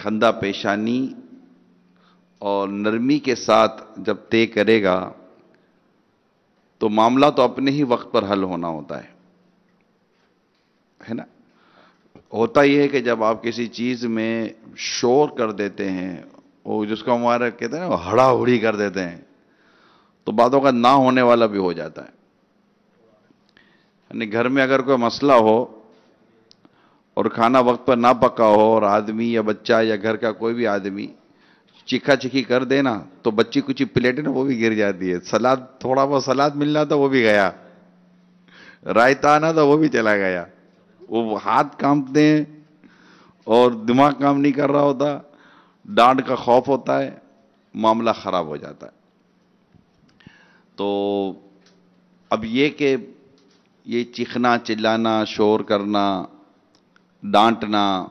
کھندہ پیشانی اور نرمی کے ساتھ جب طے کرے گا، تو معاملہ تو اپنے ہی وقت پر حل ہونا ہوتا ہے۔ ہے نا؟ ہوتا یہ ہے کہ جب آپ کسی چیز میں شور کر دیتے ہیں، وہ جس کو ہمارا کہتے ہیں نا ہڑا ہڑی کر دیتے ہیں، تو باتوں کا نہ ہونے والا بھی ہو جاتا ہے۔ یعنی گھر میں اگر کوئی مسئلہ ہو اور کھانا وقت پر نہ پکا ہو اور آدمی یا بچہ یا گھر کا کوئی بھی آدمی چکھا چکھی کر دے نا تو بچی کچھ پلیٹ ہے نا وہ بھی گر جاتی ہے سلاد تھوڑا بہت سلاد ملنا تھا وہ بھی گیا رائتا آنا تھا وہ بھی چلا گیا وہ ہاتھ کامتے ہیں اور دماغ کام نہیں کر رہا ہوتا ڈانٹ کا خوف ہوتا ہے معاملہ خراب ہو جاتا ہے تو اب یہ کہ یہ چیخنا چلانا شور کرنا ڈانٹنا،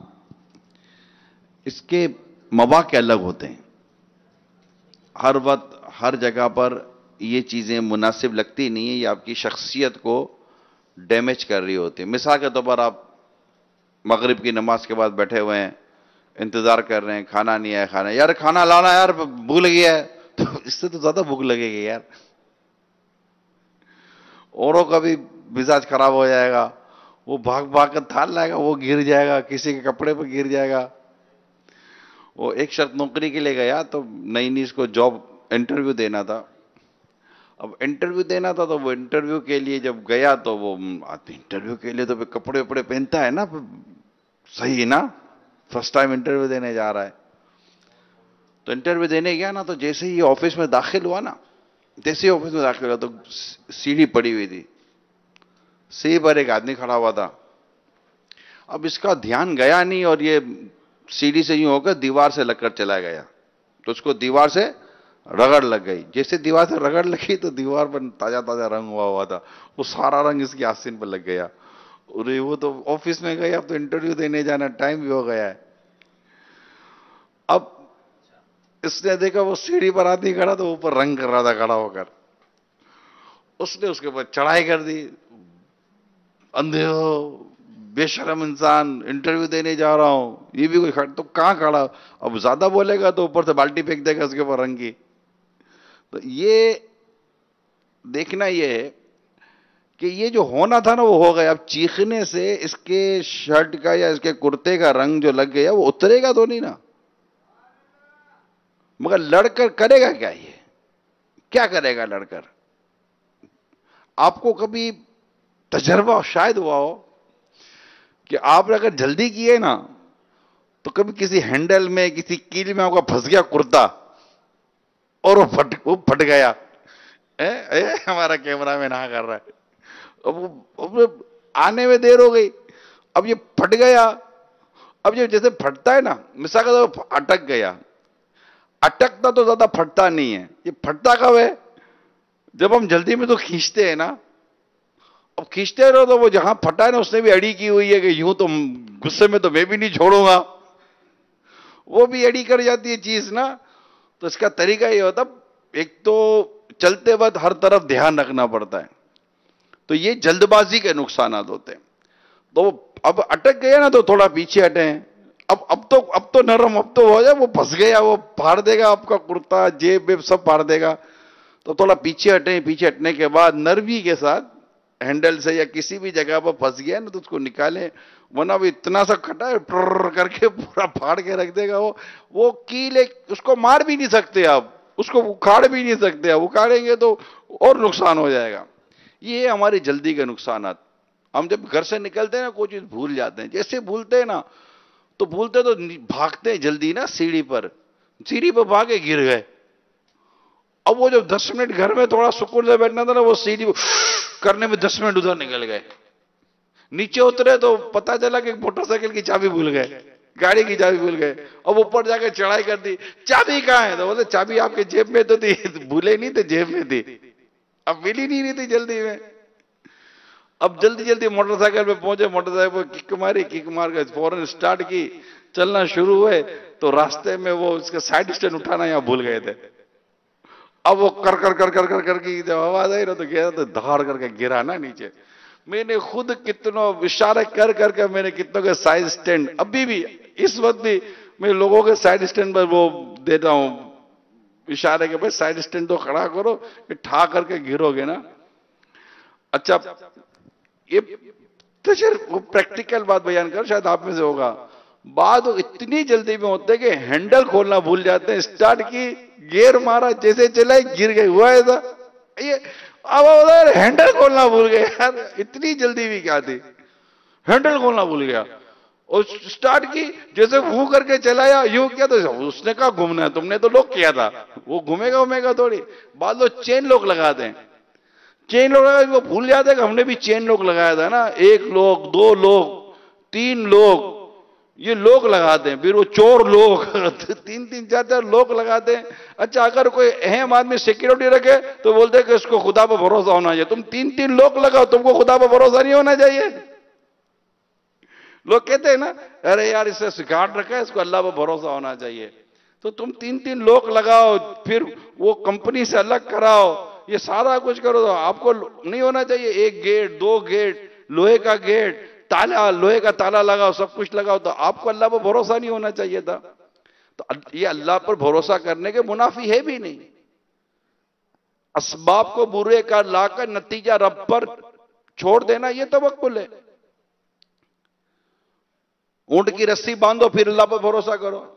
اس کے مواقع الگ ہوتے ہیں۔ ہر وقت، ہر جگہ پر یہ چیزیں مناسب لگتی نہیں ہیں، یہ آپ کی شخصیت کو ڈیمیج کر رہی ہوتی ہے مثال کے طور پر آپ مغرب کی نماز کے بعد بیٹھے ہوئے ہیں، انتظار کر رہے ہیں، کھانا نہیں آیا، کھانا، یار کھانا لانا یار، بھوک لگی ہے۔ تو اس سے تو زیادہ بھوک لگے گی یار۔ اوروں کا بھی مزاج خراب ہو جائے گا۔ وہ بھاگ بھاگ کر تھال لائے گا، وہ گر جائے گا، کسی کے کپڑے پہ گر جائے گا۔ وہ ایک شرط نوکری کے لیے گیا تو نئی نئی اس کو جاب انٹرویو دینا تھا۔ اب انٹرویو دینا تھا تو وہ انٹرویو کے لیے جب گیا تو وہ انٹرویو کے لیے تو پھر کپڑے وپڑے پہنتا ہے نا صحیح نا؟ فرسٹ ٹائم انٹرویو دینے جا رہا ہے۔ تو انٹرویو دینے گیا نا تو جیسے ہی آفس میں داخل ہوا نا، جیسے ہی آفس میں داخل ہوا تو سیڑھی پڑی ہوئی تھی۔ سی پر ایک آدمی کھڑا ہوا تھا۔ اب اس کا دھیان گیا نہیں اور یہ سیڑھی سے یوں ہو کر دیوار سے لگ کر چلا گیا۔ تو اس کو دیوار سے رگڑ لگ گئی۔ جیسے دیوار سے رگڑ لگی تو دیوار پر تازہ تازہ رنگ ہوا ہوا تھا۔ وہ سارا رنگ اس کی آسین پر لگ گیا۔ ارے، وہ تو آفس میں گیا اب تو انٹرویو دینے جانا ٹائم بھی ہو گیا ہے۔ اب اس نے دیکھا وہ سیڑھی پر آدمی کھڑا تو اوپر رنگ کر رہا تھا، کھڑا ہو کر۔ اس نے اس کے بعد چڑھائی کر دی۔ اندھے ہو، بے شرم انسان انٹرویو دینے جا رہا ہوں، یہ بھی کوئی تو کہاں کھڑا؟ اب زیادہ بولے گا تو اوپر سے بالٹی پھینک دے گا، اس کے اوپر رنگ کی۔ تو یہ دیکھنا یہ ہے کہ یہ جو ہونا تھا نا، وہ ہو گیا۔ اب چیخنے سے اس کے شرٹ کا یا اس کے کرتے کا رنگ جو لگ گیا، وہ اترے گا تو نہیں نا۔ مگر لڑ کر کرے گا کیا یہ؟ کیا کرے گا لڑ کر آپ کو کبھی تجربہ شاید ہوا ہو کہ آپ نے اگر جلدی کیے نا، تو کبھی کسی ہینڈل میں، کسی کیل میں آپ کا پھنس گیا کرتا اور وہ پھٹ وہ پھٹ گیا۔ ہمارا کیمرہ میں نہ کر رہا ہے۔ اب آنے میں دیر ہو گئی۔ اب یہ پھٹ گیا۔ اب یہ جیسے پھٹتا ہے نا، مثال کا اٹک گیا۔ اٹکتا تو زیادہ پھٹتا نہیں ہے۔ یہ پھٹتا کب ہے؟ جب ہم جلدی میں تو کھینچتے ہیں نا۔ اب کھینچتے رہو تو وہ جہاں پھٹا ہے نا، اس نے بھی اڑی کی ہوئی ہے کہ یوں تو غصے میں تو میں بھی نہیں چھوڑوں گا۔ وہ بھی اڑی کر جاتی ہے چیز نا۔ تو اس کا طریقہ یہ ہوتا، ایک تو چلتے وقت ہر طرف دھیان رکھنا پڑتا ہے۔ تو یہ جلد بازی کے نقصانات ہوتے ہیں۔ تو اب اٹک گیا نا تو تھوڑا پیچھے ہٹے ہیں۔ اب اب تو اب تو نرم، اب تو ہو جائے وہ پھنس گیا، وہ پھاڑ دے گا آپ کا کرتا، جیب ویب سب پھاڑ دے گا۔ تو تھوڑا پیچھے ہٹے پیچھے ہٹنے کے بعد نروی کے ساتھ ہینڈل سے یا کسی بھی جگہ پر پھنس گیا نا تو اس کو نکالیں، ورنہ وہ اتنا سا کھٹا ہے ٹر کر کے پورا پھاڑ کے رکھ دے گا وہ۔ وہ کیل اس کو مار بھی نہیں سکتے آپ، اس کو اکھاڑ بھی نہیں سکتے آپ، اکھاڑیں گے تو اور نقصان ہو جائے گا۔ یہ ہماری جلدی کے نقصانات۔ ہم جب گھر سے نکلتے ہیں نا، کوئی چیز بھول جاتے ہیں۔ جیسے بھولتے ہیں نا، تو بھولتے تو بھاگتے ہیں جلدی نا، سیڑھی پر۔ سیڑھی پر بھاگے گر گئے۔ اب وہ جب دس منٹ گھر میں تھوڑا سکون سے بیٹھنا تھا نا، وہ سیڑھی کرنے میں دس منٹ ادھر نکل گئے۔ نیچے اترے تو پتا چلا کہ موٹر سائیکل کی چابی بھول گئے، گاڑی کی چابی بھول گئے۔ اب اوپر جا کے چڑھائی کر دی، چابی کہاں ہے؟ تو بولتے چابی آپ کے جیب میں تو تھی، بھولے نہیں تھے جیب میں تھی۔ اب مل ہی نہیں رہی تھی جلدی میں۔ اب جلدی جلدی موٹر سائیکل پہ پہنچے، موٹر سائیکل پہ کک ماری، کک مار کے فوراً سٹارٹ کی، چلنا شروع ہوئے۔ تو راستے میں وہ اس کے سائڈ اسٹینڈ اٹھانا یہاں بھول گئے تھے۔ اب وہ کر کر کر کر کر کر کی جب آواز آئی نا تو گیا تو دھاڑ کر کے گرا نا نیچے۔ میں نے خود کتنوں اشارے کر کر کے میں نے کتنوں کے سائز اسٹینڈ ابھی بھی اس وقت بھی میں لوگوں کے سائڈ اسٹینڈ پر وہ دیتا ہوں۔ اشارے کے بھائی سائڈ اسٹینڈ تو کھڑا کرو کہ ٹھا کر کے گرو گے نا۔ اچھا یہ تجر وہ پریکٹیکل بات بیان کر، شاید آپ میں سے ہوگا۔ بعد اتنی جلدی میں ہوتے کہ ہینڈل کھولنا بھول جاتے ہیں۔ سٹارٹ کی گیر مارا، جیسے چلائے گر گئی ہوا ہے تھا۔ یہ اب ہینڈل کھولنا بھول گئے۔ یار، اتنی جلدی بھی کیا تھی۔ ہینڈل کھولنا بھول گیا۔ اور سٹارٹ کی، جیسے وہ کر کے چلایا، یوں کیا تو اس نے کہا، گھومنا ہے، تم نے تو لوگ کیا تھا۔ وہ گھومے گا گھومے گا تھوڑی۔ بعد لوگ چین لوگ لگاتے ہیں۔ چین لوگ لگا وہ بھول جاتے کہ ہم نے بھی چین لوگ لگایا تھا نا۔ ایک لوگ دو لوگ تین لوگ یہ لوگ لگاتے ہیں پھر وہ چور لوگ۔ تین تین چار چار لوگ لگاتے ہیں اچھا اگر کوئی اہم آدمی سیکیورٹی رکھے تو بولتے ہیں کہ اس کو خدا پہ بھروسہ ہونا چاہیے۔ تم تین تین لوگ لگاؤ، تم کو خدا پہ بھروسہ نہیں ہونا چاہیے۔ لوگ کہتے ہیں نا، ارے یار، اس سے سکھاٹ رکھا ہے، اس کو اللہ پہ بھروسہ ہونا چاہیے۔ تو تم تین تین لوگ لگاؤ، پھر وہ کمپنی سے الگ کراؤ۔ یہ سارا کچھ کرو تو آپ کو نہیں ہونا چاہیے۔ ایک گیٹ، دو گیٹ، لوہے کا گیٹ۔ تالا، لوہے کا تالا لگاؤ، سب کچھ لگاؤ، تو آپ کو اللہ پر بھروسہ نہیں ہونا چاہیے تھا۔ تو یہ اللہ پر بھروسہ کرنے کے منافی ہے بھی نہیں۔ اسباب کو برے کا لا کر نتیجہ رب پر چھوڑ دینا، یہ توکل ہے۔ اونٹ کی رسی باندھو، پھر اللہ پر بھروسہ کرو۔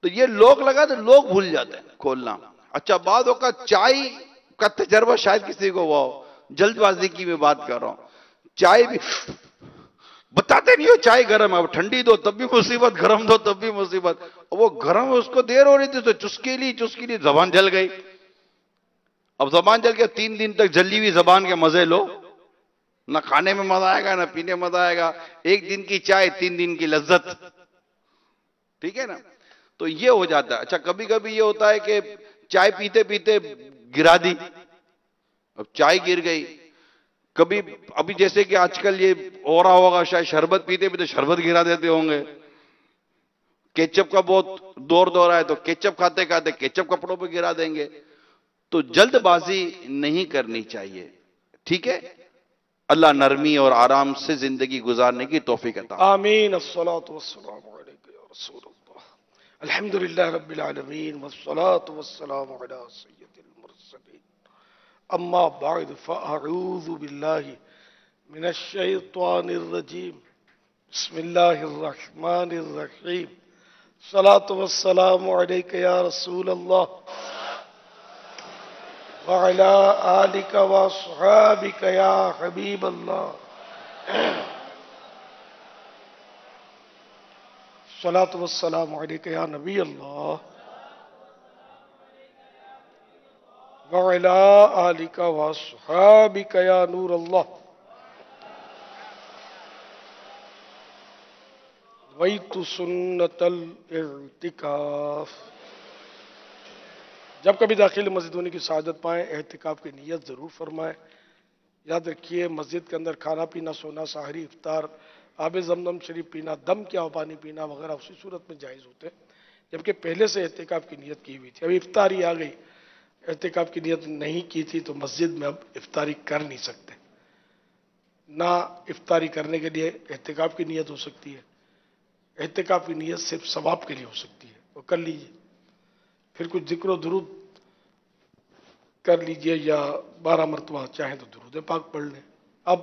تو یہ لوگ لگا تو لوگ بھول جاتے ہیں کھولنا۔ اچھا بعد کا چائے کا تجربہ شاید کسی کو ہوا ہو۔ جلد بازی کی میں بات کر رہا ہوں۔ چائے بھی بتاتے نہیں ہو، چائے گرم ہے، اب ٹھنڈی دو، تب بھی مصیبت، گرم دو، تب بھی مصیبت۔ وہ گرم اس کو دیر ہو رہی تھی تو چسکی لی چسکی لی، زبان جل گئی۔ اب زبان جل گیا، تین دن تک جلی ہوئی زبان کے مزے لو۔ نہ کھانے میں مزہ آئے گا، نہ پینے میں مزہ آئے گا۔ ایک دن کی چائے، تین دن کی لذت۔ ٹھیک ہے نا؟ تو یہ ہو جاتا ہے۔ اچھا کبھی کبھی یہ ہوتا ہے کہ چائے پیتے پیتے گرا دی۔ اب چائے گر گئی۔ کبھی ابھی جیسے کہ آج کل یہ ہو رہا ہوگا، شاید شربت پیتے پیتے شربت گرا دیتے ہوں گے۔ کیچپ کا بہت دور دور ہے تو کیچپ کھاتے کھاتے کیچپ کپڑوں پہ گرا دیں گے۔ تو جلد بازی نہیں کرنی چاہیے۔ ٹھیک ہے؟ اللہ نرمی اور آرام سے زندگی گزارنے کی توفیق عطا آمین۔ الصلاة والسلام علیکہ یا رسول اللہ۔ الحمدللہ رب العالمین والصلاة والسلام علی سید اما بعد فاعوذ باللہ من الشیطان الرجیم بسم اللہ الرحمن الرحیم صلاة والسلام علیکہ یا رسول اللہ وعلى آلك وصحابك يا حبيب الله. صلاة والسلام عليك يا نبي الله. وعلى آلك وصحابك يا نور الله. ويت سنة الاعتكاف. جب کبھی داخل مسجد ہونے کی سعادت پائیں احتکاب کی نیت ضرور فرمائیں۔ یاد رکھیے، مسجد کے اندر کھانا پینا، سونا، ساحری، افطار، آب زمزم شریف پینا، دم کیا ہو، پانی پینا وغیرہ اسی صورت میں جائز ہوتے ہیں۔ جبکہ پہلے سے احتکاب کی نیت کی ہوئی تھی ابھی افطاری آ گئی۔ احتکاب کی نیت نہیں کی تھی تو مسجد میں اب افطاری کر نہیں سکتے۔ نہ افطاری کرنے کے لیے احتکاب کی نیت ہو سکتی ہے۔ احتکاب کی نیت صرف ثواب کے لیے ہو سکتی ہے۔ وہ کر لیجیے پھر کچھ ذکر و درود کر لیجیے یا بارہ مرتبہ چاہیں تو درود پاک پڑھ لیں۔ اب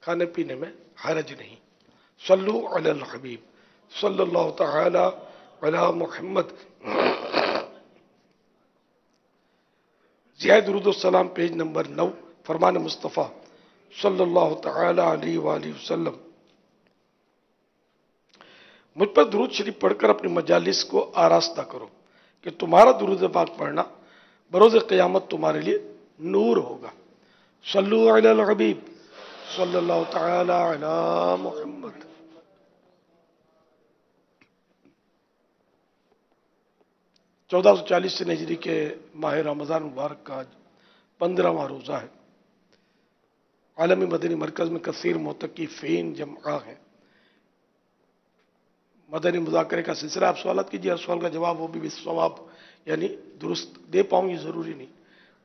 کھانے پینے میں حرج نہیں۔ صلو علی الحبیب۔ صلی اللہ تعالی علی محمد۔ ضیاء درود السلام پیج نمبر نو، فرمان مصطفیٰ صلی اللہ تعالی علیہ وآلہ وسلم۔ مجھ پر درود شریف پڑھ کر اپنی مجالس کو آراستہ کرو کہ تمہارا درود پاک پڑھنا بروز قیامت تمہارے لیے نور ہوگا۔ صلو علی الحبیب صلی اللہ تعالی علی محمد۔ چودہ سو چالیس سے نجری کے ماہ رمضان مبارک کا آج پندرہواں روزہ ہے۔ عالمی مدنی مرکز میں کثیر موتقی فین جمعہ ہیں۔ مدنی مذاکرے کا سلسلہ، آپ سوالات کیجیے ہر سوال کا جواب وہ بھی ثواب یعنی درست دے پاؤں یہ ضروری نہیں۔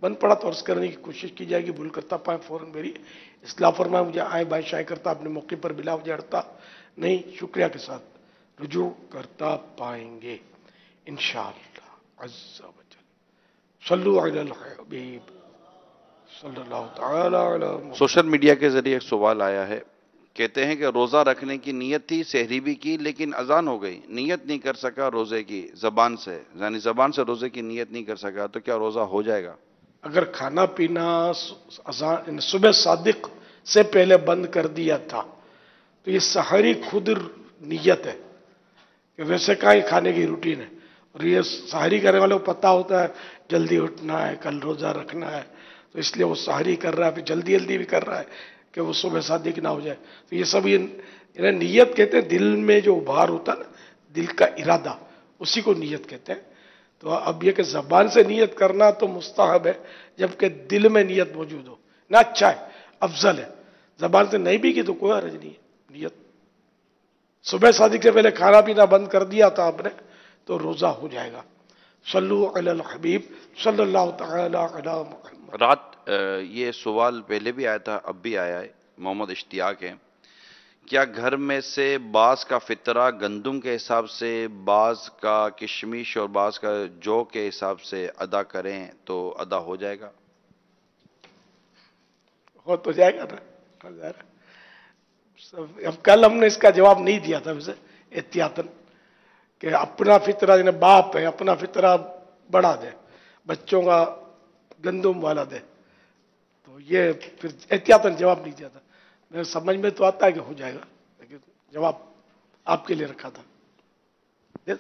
بند پڑا تو عرض کرنے کی کوشش کی جائے گی، بھول کرتا پائیں فوراً میری اصلاح فرمائے مجھے آئے بائیں شائع کرتا، اپنے موقع پر بلا مجھے اڑتا نہیں، شکریہ کے ساتھ۔ رجوع کرتا پائیں گے، انشاءاللہ۔ عز و جل صلو علی الحبیب صلی اللہ تعالی علی محمد. سوشل میڈیا کے ذریعے ایک سوال آیا ہے۔ کہتے ہیں کہ روزہ رکھنے کی نیت تھی سحری بھی کی لیکن اذان ہو گئی۔ نیت نہیں کر سکا روزے کی زبان سے یعنی زبان سے روزے کی نیت نہیں کر سکا تو کیا روزہ ہو جائے گا؟ اگر کھانا پینا اذان- یعنی صبح صادق سے پہلے بند کر دیا تھا تو یہ سحری خود نیت ہے۔ کہ ویسے کا ہی کھانے کی روٹین ہے؟ اور یہ سحری کرنے والے کو پتہ ہوتا ہے جلدی اٹھنا ہے، کل روزہ رکھنا ہے۔ تو اس لیے وہ سحری کر رہا ہے، پھر جلدی جلدی بھی کر رہا ہے کہ وہ صبح صادق نہ ہو جائے۔ تو یہ سب یہ یعنی نیت کہتے ہیں، دل میں جو ابھار ہوتا ہے نا، دل کا ارادہ، اسی کو نیت کہتے ہیں۔ تو اب یہ کہ زبان سے نیت کرنا تو مستحب ہے، جبکہ دل میں نیت موجود ہو۔ نہ اچھا ہے، افضل ہے۔ زبان سے نہیں بھی کی تو کوئی حرج نہیں ہے، نیت۔ صبح صادق سے پہلے کھانا پینا بند کر دیا تھا آپ نے تو روزہ ہو جائے گا۔ صلو علی الحبیب صلی اللہ تعالی علی محمد۔ رات یہ سوال پہلے بھی آیا تھا اب بھی آیا ہے۔ محمد اشتیاق ہے کیا گھر میں سے بعض کا فطرہ گندم کے حساب سے بعض کا کشمش اور بعض کا جو کے حساب سے ادا کریں تو ادا ہو جائے گا؟ ہو تو جائے گا نا۔ اب کل ہم نے اس کا جواب نہیں دیا تھا ویسے احتیاطن کہ اپنا فطرہ یعنی باپ ہے اپنا فطرہ بڑا دے بچوں کا گندم والا دے۔ تو یہ پھر احتیاطن جواب نہیں دیا تھا۔ میرے سمجھ میں تو آتا ہے کہ ہو جائے گا لیکن جواب آپ کے لیے رکھا تھا۔ Yes؟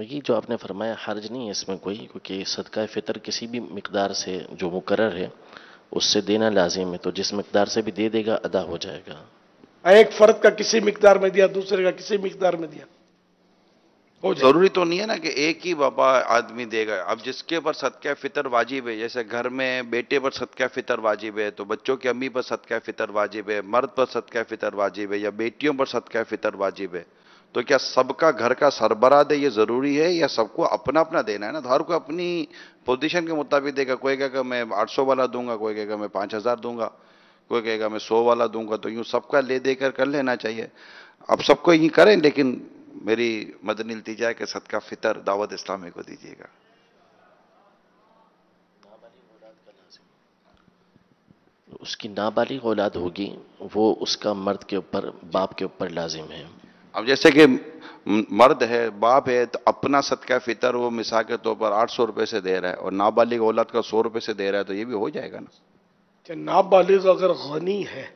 یہ جو آپ نے فرمایا حرج نہیں ہے اس میں کوئی کیونکہ صدقہ فطر کسی بھی مقدار سے جو مقرر ہے اس سے دینا لازم ہے۔ تو جس مقدار سے بھی دے دے گا ادا ہو جائے گا۔ ایک فرد کا کسی مقدار میں دیا دوسرے کا کسی مقدار میں دیا۔ ضروری تو نہیں ہے نا کہ ایک ہی بابا آدمی دے گا۔ اب جس کے پر صدقہ فطر واجب ہے جیسے گھر میں بیٹے پر صدقہ فطر واجب ہے تو بچوں کی امی پر صدقہ فطر واجب ہے مرد پر صدقہ فطر واجب ہے یا بیٹیوں پر صدقہ فطر واجب ہے تو کیا سب کا گھر کا سربراہ دے یہ ضروری ہے یا سب کو اپنا اپنا دینا ہے نا؟ تو ہر کوئی اپنی پوزیشن کے مطابق دے گا۔ کوئی کہے گا میں آٹھ سو والا دوں گا کوئی کہے گا میں پانچ ہزار دوں گا کوئی کہے گا میں سو والا دوں گا تو یوں سب کا لے دے کر کر لینا چاہیے۔ اب سب کو یوں کریں لیکن میری مدنی التجا ہے کہ صدقہ فطر دعوت اسلامی کو دیجیے گا۔ اس کی نابالغ اولاد ہوگی وہ اس کا مرد کے اوپر باپ کے اوپر لازم ہے۔ اب جیسے کہ مرد ہے باپ ہے تو اپنا صدقہ فطر وہ مثال کے طور پر آٹھ سو روپے سے دے رہا ہے اور نابالغ اولاد کا سو روپے سے دے رہا ہے تو یہ بھی ہو جائے گا نا۔ کہ نابالغ اگر غنی ہے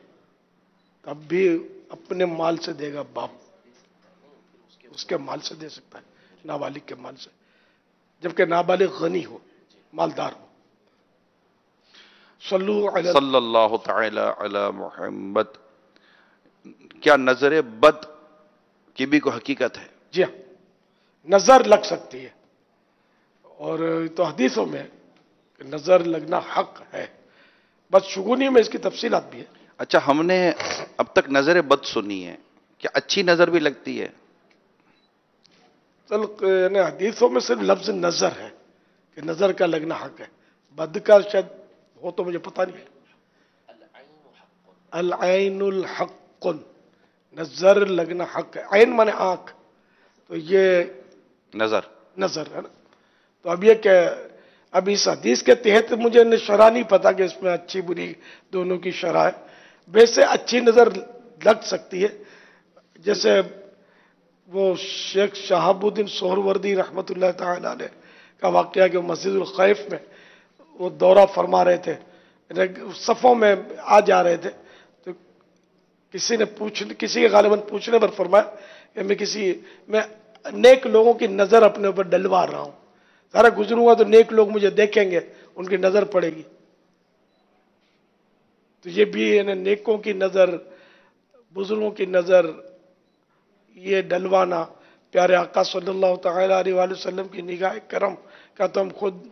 تب بھی اپنے مال سے دے گا باپ۔ اس کے مال سے دے سکتا ہے نابالغ کے مال سے۔ جبکہ نابالغ غنی ہو مالدار ہو۔ صلو علی صلی اللہ تعالی علی محمد۔ کیا نظر بد کی بھی کوئی حقیقت ہے؟ جی ہاں نظر لگ سکتی ہے۔ اور تو حدیثوں میں نظر لگنا حق ہے۔ بس شگونی میں اس کی تفصیلات بھی ہے اچھا ہم نے اب تک نظر بد سنی ہے۔ کیا اچھی نظر بھی لگتی ہے؟ چل یعنی حدیثوں میں صرف لفظ نظر ہے کہ نظر کا لگنا حق ہے۔ بد کا شاید ہو تو مجھے پتہ نہیں العین الحق۔ نظر لگنا حق ہے۔ عین مانے آنکھ۔ تو یہ نظر۔ نظر ہے نا۔ تو اب یہ کہ اب اس حدیث کے تحت مجھے شرح نہیں پتا کہ اس میں اچھی بری دونوں کی شرح ہے۔ ویسے اچھی نظر لگ سکتی ہے۔ جیسے وہ شیخ شہاب الدین سہروردی رحمۃ اللہ تعالی علیہ کا واقعہ کہ وہ مسجد الخیف میں وہ دورہ فرما رہے تھے یعنی صفوں میں آ جا رہے تھے۔ تو کسی نے پوچھ کسی کے غالباً پوچھنے پر فرمایا کہ میں کسی، میں نیک لوگوں کی نظر اپنے اوپر ڈلوا رہا ہوں۔ سارا گزروں گا تو نیک لوگ مجھے دیکھیں گے، ان کی نظر پڑے گی۔ تو یہ بھی یعنی نیکوں کی نظر، بزرگوں کی نظر یہ ڈلوانا، پیارے آقا صلی اللہ تعالی علیہ وآلہ وسلم کی نگاہ کرم کا تو ہم خود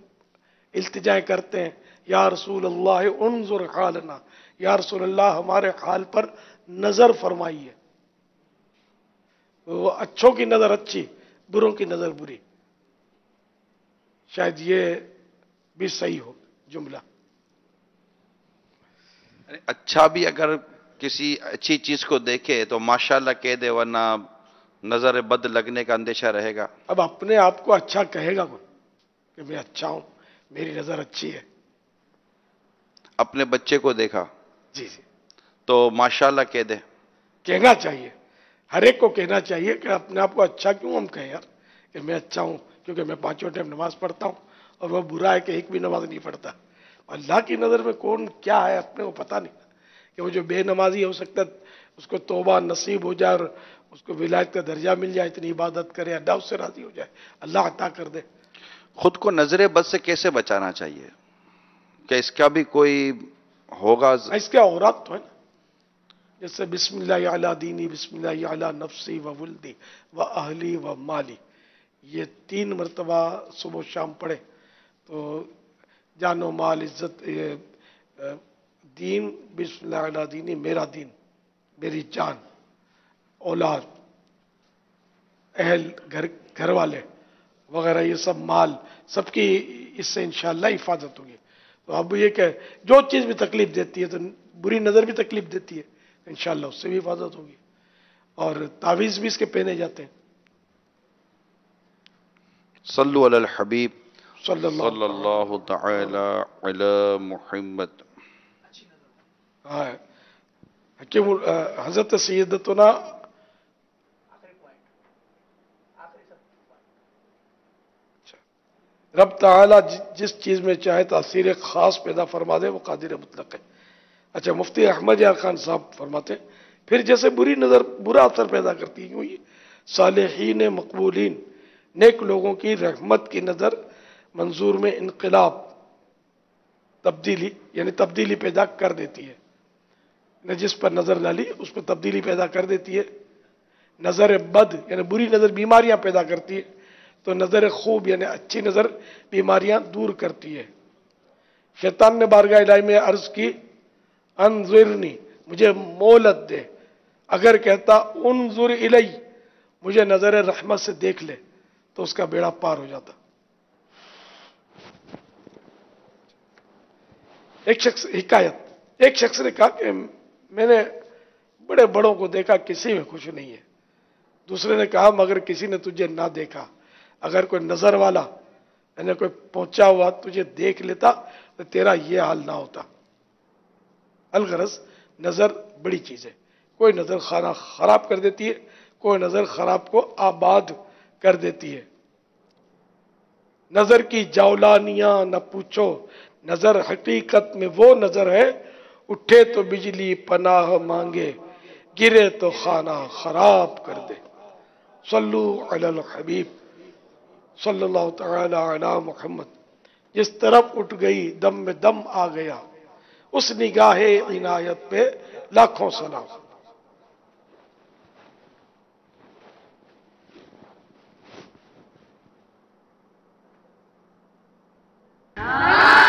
التجائیں کرتے ہیں۔ یا رسول اللہ، انظر حالنا۔ یا رسول اللہ، ہمارے حال پر نظر فرمائیے۔ وہ اچھوں کی نظر اچھی، بروں کی نظر بری۔ شاید یہ بھی صحیح ہو، جملہ۔ اچھا بھی اگر کسی اچھی چیز کو دیکھے تو ماشاءاللہ کہہ دے، ورنہ نظر بد لگنے کا اندیشہ رہے گا۔ اب اپنے آپ کو اچھا کہے گا کوئی کہ میں اچھا ہوں میری نظر اچھی ہے۔ اپنے بچے کو دیکھا۔ جی جی۔ تو ماشاءاللہ کہہ دے۔ کہنا چاہیے۔ ہر ایک کو کہنا چاہیے کہ اپنے آپ کو اچھا کیوں ہم کہیں یار؟ کہ میں اچھا ہوں کیونکہ میں پانچوں ٹائم نماز پڑھتا ہوں اور وہ برا ہے کہ ایک بھی نماز نہیں پڑھتا۔ اللہ کی نظر میں کون کیا ہے اپنے کو پتہ نہیں۔ کہ وہ جو بے نمازی ہو سکتا ہے اس کو توبہ نصیب ہو جائے اور اس کو ولایت کا درجہ مل جائے اتنی عبادت کرے اللہ اس سے راضی ہو جائے۔ اللہ عطا کر دے۔ خود کو نظر بد سے کیسے بچانا چاہیے؟ کہ اس کا بھی کوئی ہوگا؟ اس کے عورت تو ہے نا۔ جیسے بسم اللہ اعلیٰ دینی بسم اللہ اعلیٰ نفسی و ولدی و اہلی و مالی۔ یہ تین مرتبہ صبح و شام پڑھے۔ تو جان و مال عزت دین بسم اللہ اعلیٰ دینی میرا دین میری جان۔ اولاد اہل گھر گھر والے وغیرہ یہ سب مال سب کی اس سے انشاءاللہ حفاظت ہوگی تو اب یہ کہ جو چیز بھی تکلیف دیتی ہے تو بری نظر بھی تکلیف دیتی ہے انشاءاللہ اس سے بھی حفاظت ہوگی اور تعویذ بھی اس کے پہنے جاتے ہیں۔ صلو علی الحبیب۔ صلی اللہ, صل اللہ تعالی علی محمد۔ ہاں، حکیم حضرت سیدتنا رب تعالی جس چیز میں چاہے تاثیر خاص پیدا فرما دے، وہ قادر مطلق ہے۔ اچھا مفتی احمد یار خان صاحب فرماتے ہیں، پھر جیسے بری نظر، برا اثر پیدا کرتی ہے یہ صالحین مقبولین، نیک لوگوں کی رحمت کی نظر، منظور میں انقلاب، تبدیلی یعنی تبدیلی پیدا کر دیتی ہے۔ نے جس پر نظر ڈالی اس پر تبدیلی پیدا کر دیتی ہے۔ نظر بد یعنی بری نظر بیماریاں پیدا کرتی ہے۔ تو نظر خوب یعنی اچھی نظر بیماریاں دور کرتی ہے۔ شیطان نے بارگاہ الہی میں عرض کی، انظرنی، مجھے مولت دے۔ اگر کہتا، انظر الی، مجھے نظر رحمت سے دیکھ لے، تو اس کا بیڑا پار ہو جاتا۔ ایک شخص، حکایت۔ ایک شخص نے کہا کہ میں نے بڑے بڑوں کو دیکھا، کسی میں خوش نہیں ہے۔ دوسرے نے کہا، مگر کسی نے تجھے نہ دیکھا۔ اگر کوئی نظر والا یعنی کوئی پہنچا ہوا تجھے دیکھ لیتا تو تیرا یہ حال نہ ہوتا۔ الغرض نظر بڑی چیز ہے۔ کوئی نظر خانہ خراب کر دیتی ہے، کوئی نظر خراب کو آباد کر دیتی ہے۔ نظر کی جاولانیاں نہ پوچھو، نظر حقیقت میں وہ نظر ہے، اٹھے تو بجلی پناہ مانگے، گرے تو خانہ خراب کر دے۔ صلو علی الحبیب۔ صلی اللہ تعالی علی محمد۔ جس طرف اٹھ گئی، دم میں دم آ گیا۔ اس نگاہ عنایت پہ لاکھوں سلام۔ Ah!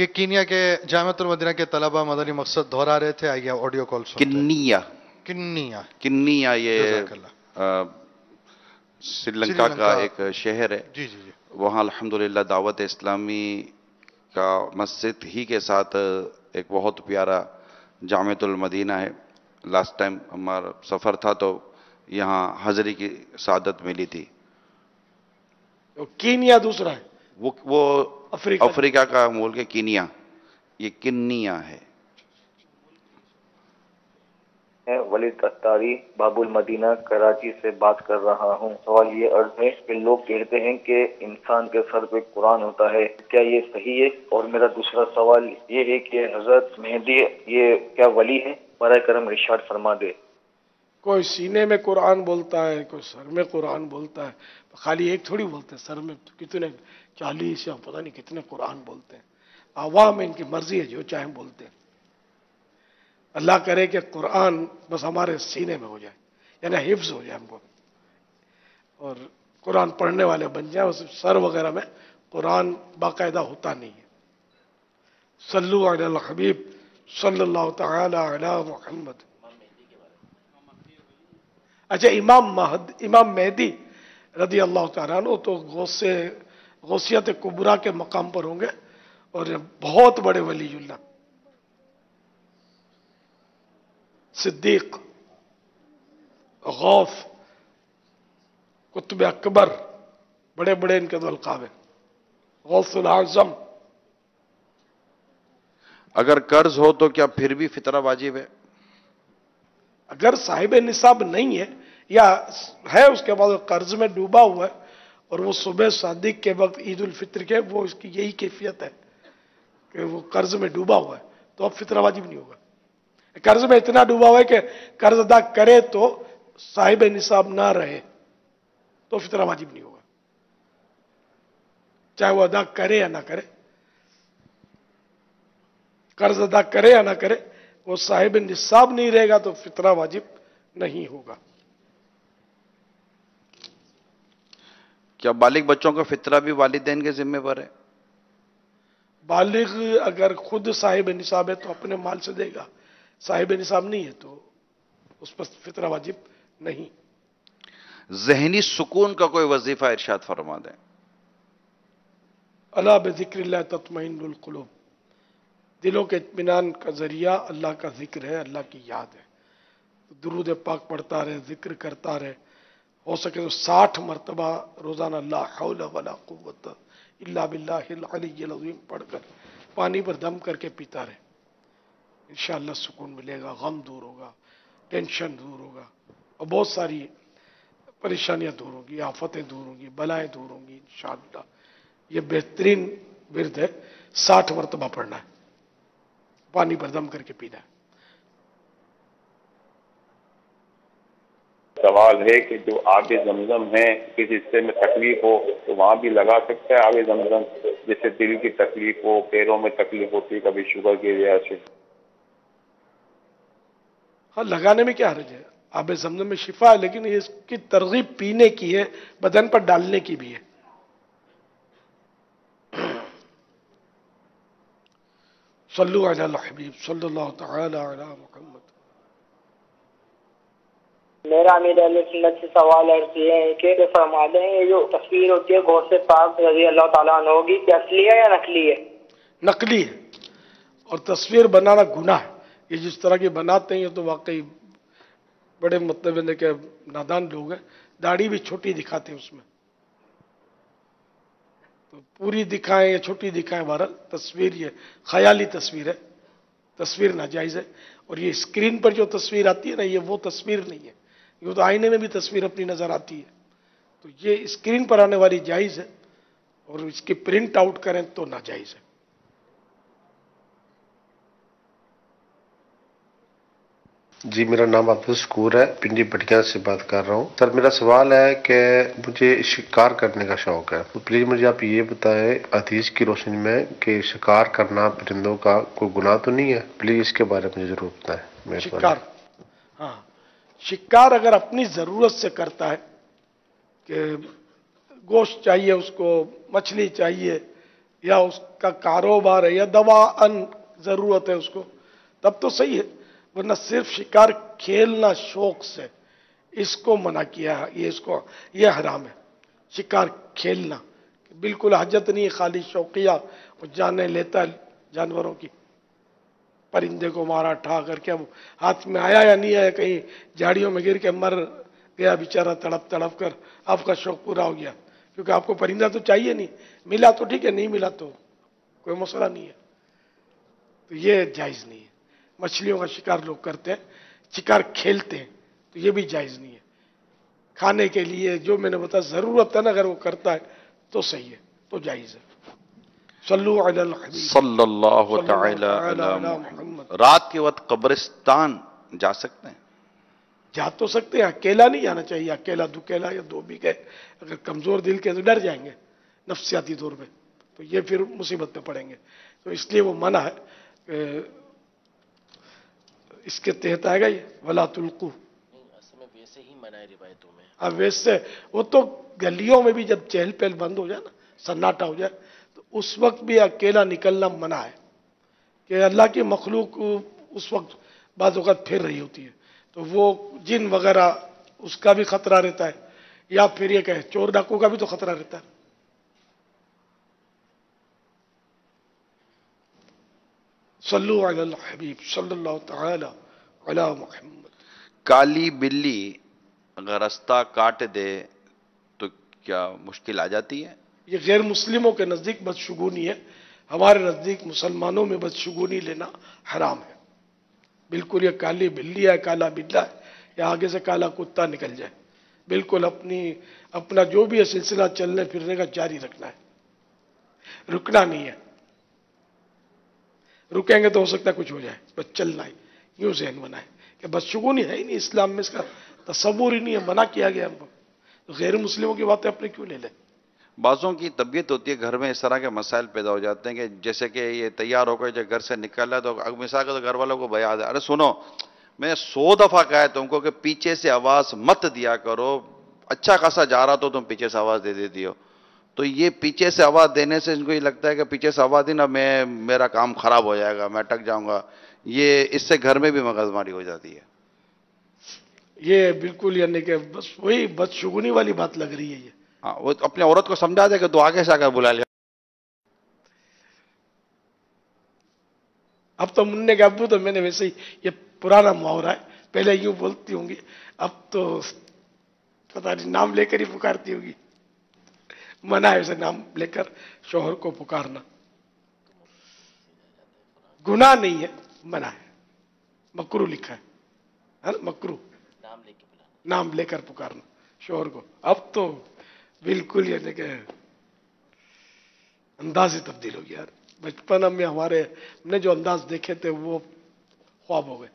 یہ کینیا کے جامعۃ المدینہ کے طلبہ مدنی مقصد دہرا رہے تھے۔ آئیے آڈیو کال کنیا۔ کنیا۔ کنیا یہ سری لنکا کا ایک شہر ہے۔ جی،, جی جی وہاں الحمدللہ دعوت اسلامی کا مسجد ہی کے ساتھ ایک بہت پیارا جامعۃ المدینہ ہے۔ لاسٹ ٹائم ہمارا سفر تھا تو یہاں حضری کی سعادت ملی تھی۔ کینیا دوسرا ہے۔ وہ افریقہ, کا ملک ہے کینیا۔ یہ کنیا ہے۔ ولید تختاری باب المدینہ کراچی سے بات کر رہا ہوں۔ سوال یہ عرض ہے کہ لوگ کہتے ہیں کہ انسان کے سر پہ قرآن ہوتا ہے۔ کیا یہ صحیح ہے؟ اور میرا دوسرا سوال یہ ہے کہ حضرت مہدی یہ کیا ولی ہے برائے کرم رشاد فرما دے۔ کوئی سینے میں قرآن بولتا ہے کوئی سر میں قرآن بولتا ہے۔ خالی ایک تھوڑی بولتا ہے سر میں کتنے چالیس یا پتہ نہیں کتنے قرآن بولتے ہیں۔ عوام ان کی مرضی ہے جو چاہیں بولتے ہیں۔ اللہ کرے کہ قرآن بس ہمارے سینے میں ہو جائے یعنی حفظ ہو جائے ہم کو۔ اور قرآن پڑھنے والے بن جائیں اور سر وغیرہ میں قرآن باقاعدہ ہوتا نہیں ہے۔ صلو علی الحبیب صلی اللہ تعالی علی محمد۔ اچھا امام مہد، امام مہدی رضی اللہ تعالیٰ عنہ تو گوشت سے غوثیت کبرا کے مقام پر ہوں گے اور بہت بڑے ولی اللہ۔ صدیق غوف قطب اکبر بڑے بڑے ان کے دو ہیں۔ غوث العظم اگر قرض ہو تو کیا پھر بھی فطرہ واجب ہے؟ اگر صاحب نصاب نہیں ہے یا ہے اس کے بعد قرض میں ڈوبا ہوا ہے اور وہ صبح صادق کے وقت عید الفطر کے وہ اس کی یہی کیفیت ہے کہ وہ قرض میں ڈوبا ہوا ہے، تو اب فطرہ واجب نہیں ہوگا۔ قرض میں اتنا ڈوبا ہوا ہے کہ قرض ادا کرے تو صاحب نصاب نہ رہے، تو فطرہ واجب نہیں ہوگا۔ چاہے وہ ادا کرے یا نہ کرے، قرض ادا کرے یا نہ کرے، وہ صاحب نصاب نہیں رہے گا تو فطرہ واجب نہیں ہوگا۔ کیا بالغ بچوں کا فطرہ بھی والدین کے ذمہ پر ہے۔ بالغ اگر خود صاحب نصاب ہے تو اپنے مال سے دے گا۔ صاحب نصاب نہیں ہے تو اس پر فطرہ واجب نہیں۔ ذہنی سکون کا کوئی وظیفہ ارشاد فرما دیں۔ اللہ بکر اللہ تطمئن القلوب۔ دلوں کے اطمینان کا ذریعہ اللہ کا ذکر ہے اللہ کی یاد ہے۔ درود پاک پڑھتا رہے ذکر کرتا رہے۔ ہو سکے تو ساٹھ مرتبہ روزانہ لا حول ولا قوت الا باللہ العلی العظیم پڑھ کر پانی پر دم کر کے پیتا رہے۔ انشاءاللہ سکون ملے گا، غم دور ہوگا، ٹینشن دور ہوگا اور بہت ساری پریشانیاں دور ہوں گی، آفتیں دور ہوں گی، بلائیں دور ہوں گی انشاءاللہ۔ یہ بہترین ورد ہے، ساٹھ مرتبہ پڑھنا ہے، پانی پر دم کر کے پینا ہے۔ سوال ہے کہ جو آب زمزم ہے کس حصے میں تکلیف ہو، تو وہاں بھی لگا سکتا ہے آب زمزم، جس سے دل کی تکلیف ہو، پیروں میں تکلیف ہوتی، کبھی شوگر کی وجہ سے ہاں لگانے میں کیا حرج ہے؟ آب زمزم میں شفا ہے، لیکن اس کی ترغیب پینے کی ہے، بدن پر ڈالنے کی بھی ہے۔ صلو علی الحبیب، صلی اللہ تعالی علی محمد۔ میرا امیر علیہ سنت سے سوال عرض یہ ہے کہ فرما دیں یہ جو تصویر ہوتی ہے غوث پاک رضی اللہ تعالیٰ عنہ ہوگی کہ اصلی ہے یا نقلی ہے؟ نقلی ہے۔ اور تصویر بنانا گناہ ہے۔ یہ جس طرح کی بناتے ہیں، یہ تو واقعی بڑے مطلب کہ نادان لوگ ہیں۔ داڑھی بھی چھوٹی دکھاتے ہیں اس میں۔ تو پوری دکھائیں یا چھوٹی دکھائیں، بہرحال تصویر یہ خیالی تصویر ہے۔ تصویر ناجائز ہے۔ اور یہ اسکرین پر جو تصویر آتی ہے نا، یہ وہ تصویر نہیں ہے۔ یوں تو آئینے میں بھی تصویر اپنی نظر آتی ہے۔ تو یہ اسکرین پر آنے والی جائز ہے اور اس کی پرنٹ آؤٹ کریں تو ناجائز ہے۔ جی میرا نام عبد شکور ہے پنڈی بٹیاں سے بات کر رہا ہوں۔ سر میرا سوال ہے کہ مجھے شکار کرنے کا شوق ہے۔ تو پلیز مجھے آپ یہ بتائیں حدیث کی روشنی میں کہ شکار کرنا پرندوں کا کوئی گناہ تو نہیں ہے؟ پلیز اس کے بارے میں ضرور بتائیں۔ شکار؟ ہاں۔ شکار اگر اپنی ضرورت سے کرتا ہے کہ گوشت چاہیے، اس کو مچھلی چاہیے، یا اس کا کاروبار ہے، یا دوا ان ضرورت ہے اس کو، تب تو صحیح ہے، ورنہ صرف شکار کھیلنا شوق سے اس کو منع کیا ہے، یہ اس کو، یہ حرام ہے۔ شکار کھیلنا، بالکل حجت نہیں خالی شوقیہ وہ جانے لیتا ہے جانوروں کی۔ پرندے کو مارا، ٹھا کر کے اب ہاتھ میں آیا یا نہیں آیا، کہیں جھاڑیوں میں گر کے مر گیا بیچارہ، تڑپ تڑپ کر آپ کا شوق پورا ہو گیا۔ کیونکہ آپ کو پرندہ تو چاہیے نہیں، ملا تو ٹھیک ہے، نہیں ملا تو کوئی مسئلہ نہیں ہے۔ تو یہ جائز نہیں ہے۔ مچھلیوں کا شکار لوگ کرتے ہیں، شکار کھیلتے ہیں، تو یہ بھی جائز نہیں ہے۔ کھانے کے لیے جو میں نے بتایا، ضرورت ہے نا، اگر وہ کرتا ہے تو صحیح ہے، تو جائز ہے۔ صلو علی الحبیب. صلی اللہ تعالی علی محمد. رات کے وقت قبرستان جا سکتے ہیں؟ جا تو سکتے ہیں اکیلا نہیں جانا چاہیے اکیلا دکیلا یا دو بھی کے اگر کمزور دل کے تو ڈر جائیں گے نفسیاتی طور پہ تو یہ پھر مصیبت میں پڑیں گے۔ تو اس لیے وہ منع ہے اس کے تحت آئے گا یہ ولا تلقو۔ ویسے ہی منع ہے روایتوں میں اب ویسے وہ تو گلیوں میں بھی جب چہل پہل بند ہو جائے نا سناٹا ہو جائے اس وقت بھی اکیلا نکلنا منع ہے کہ اللہ کی مخلوق اس وقت بعض اوقات پھر رہی ہوتی ہے۔ تو وہ جن وغیرہ اس کا بھی خطرہ رہتا ہے یا پھر یہ کہ چور ڈاکو کا بھی تو خطرہ رہتا ہے۔ صلو علی الحبیب صلی اللہ تعالی علی محمد۔ کالی بلی اگر رستہ کاٹ دے تو کیا مشکل آ جاتی ہے؟ یہ غیر مسلموں کے نزدیک بدشگونی ہے۔ ہمارے نزدیک مسلمانوں میں بدشگونی لینا حرام ہے۔ بالکل یہ کالی بلی ہے، کالا بلا ہے۔ یا آگے سے کالا کتا نکل جائے۔ بالکل اپنی، اپنا جو بھی ہے سلسلہ چلنے پھرنے کا جاری رکھنا ہے۔ رکنا نہیں ہے۔ رکیں گے تو ہو سکتا ہے کچھ ہو جائے، بس چلنا ہے۔ یوں ذہن بنائے۔ کہ بس شگونی ہے ہی نہیں اسلام میں اس کا تصور ہی نہیں ہے، منع کیا گیا ہم کو۔ غیر مسلموں کی باتیں اپنے کیوں لے لیں؟ بعضوں کی طبیعت ہوتی ہے، گھر میں اس طرح کے مسائل پیدا ہو جاتے ہیں کہ جیسے کہ یہ تیار ہو کر جب گھر سے نکل رہا ہے تو مثال کے تو گھر والوں کو بیا دے ارے سنو، میں نے سو دفعہ کہا ہے تم کو کہ پیچھے سے آواز مت دیا کرو اچھا خاصا جا رہا تو تم پیچھے سے آواز دے دیتی ہو۔ تو یہ پیچھے سے آواز دینے سے ان کو یہ لگتا ہے کہ پیچھے سے آواز دی نا، میں، میرا کام خراب ہو جائے گا، میں اٹک جاؤں گا۔ یہ اس سے گھر میں بھی مغز ماری ہو جاتی ہے۔ یہ بالکل یعنی کہ بس وہی بدشگونی والی بات لگ رہی ہے یہ۔ وہ اپنے عورت کو سمجھا دے کہ تو آگے سے آ کر بلا لیا اب تو منہ کے ابو تو میں نے ویسے ہی یہ پرانا محاورہ ہے پہلے یوں بولتی ہوں گی اب تو پتہ نہیں نام لے کر ہی پکارتی ہوگی۔ منع ہے اسے نام لے کر شوہر کو پکارنا۔ گناہ نہیں ہے منع ہے۔ مکرو لکھا ہے مکرو۔ نام لے کر پکارنا شوہر کو۔ اب تو بالکل یہ کہ انداز ہی تبدیل ہو گیا۔ بچپن میں ہمارے ہم نے جو انداز دیکھے تھے وہ خواب ہو گئے۔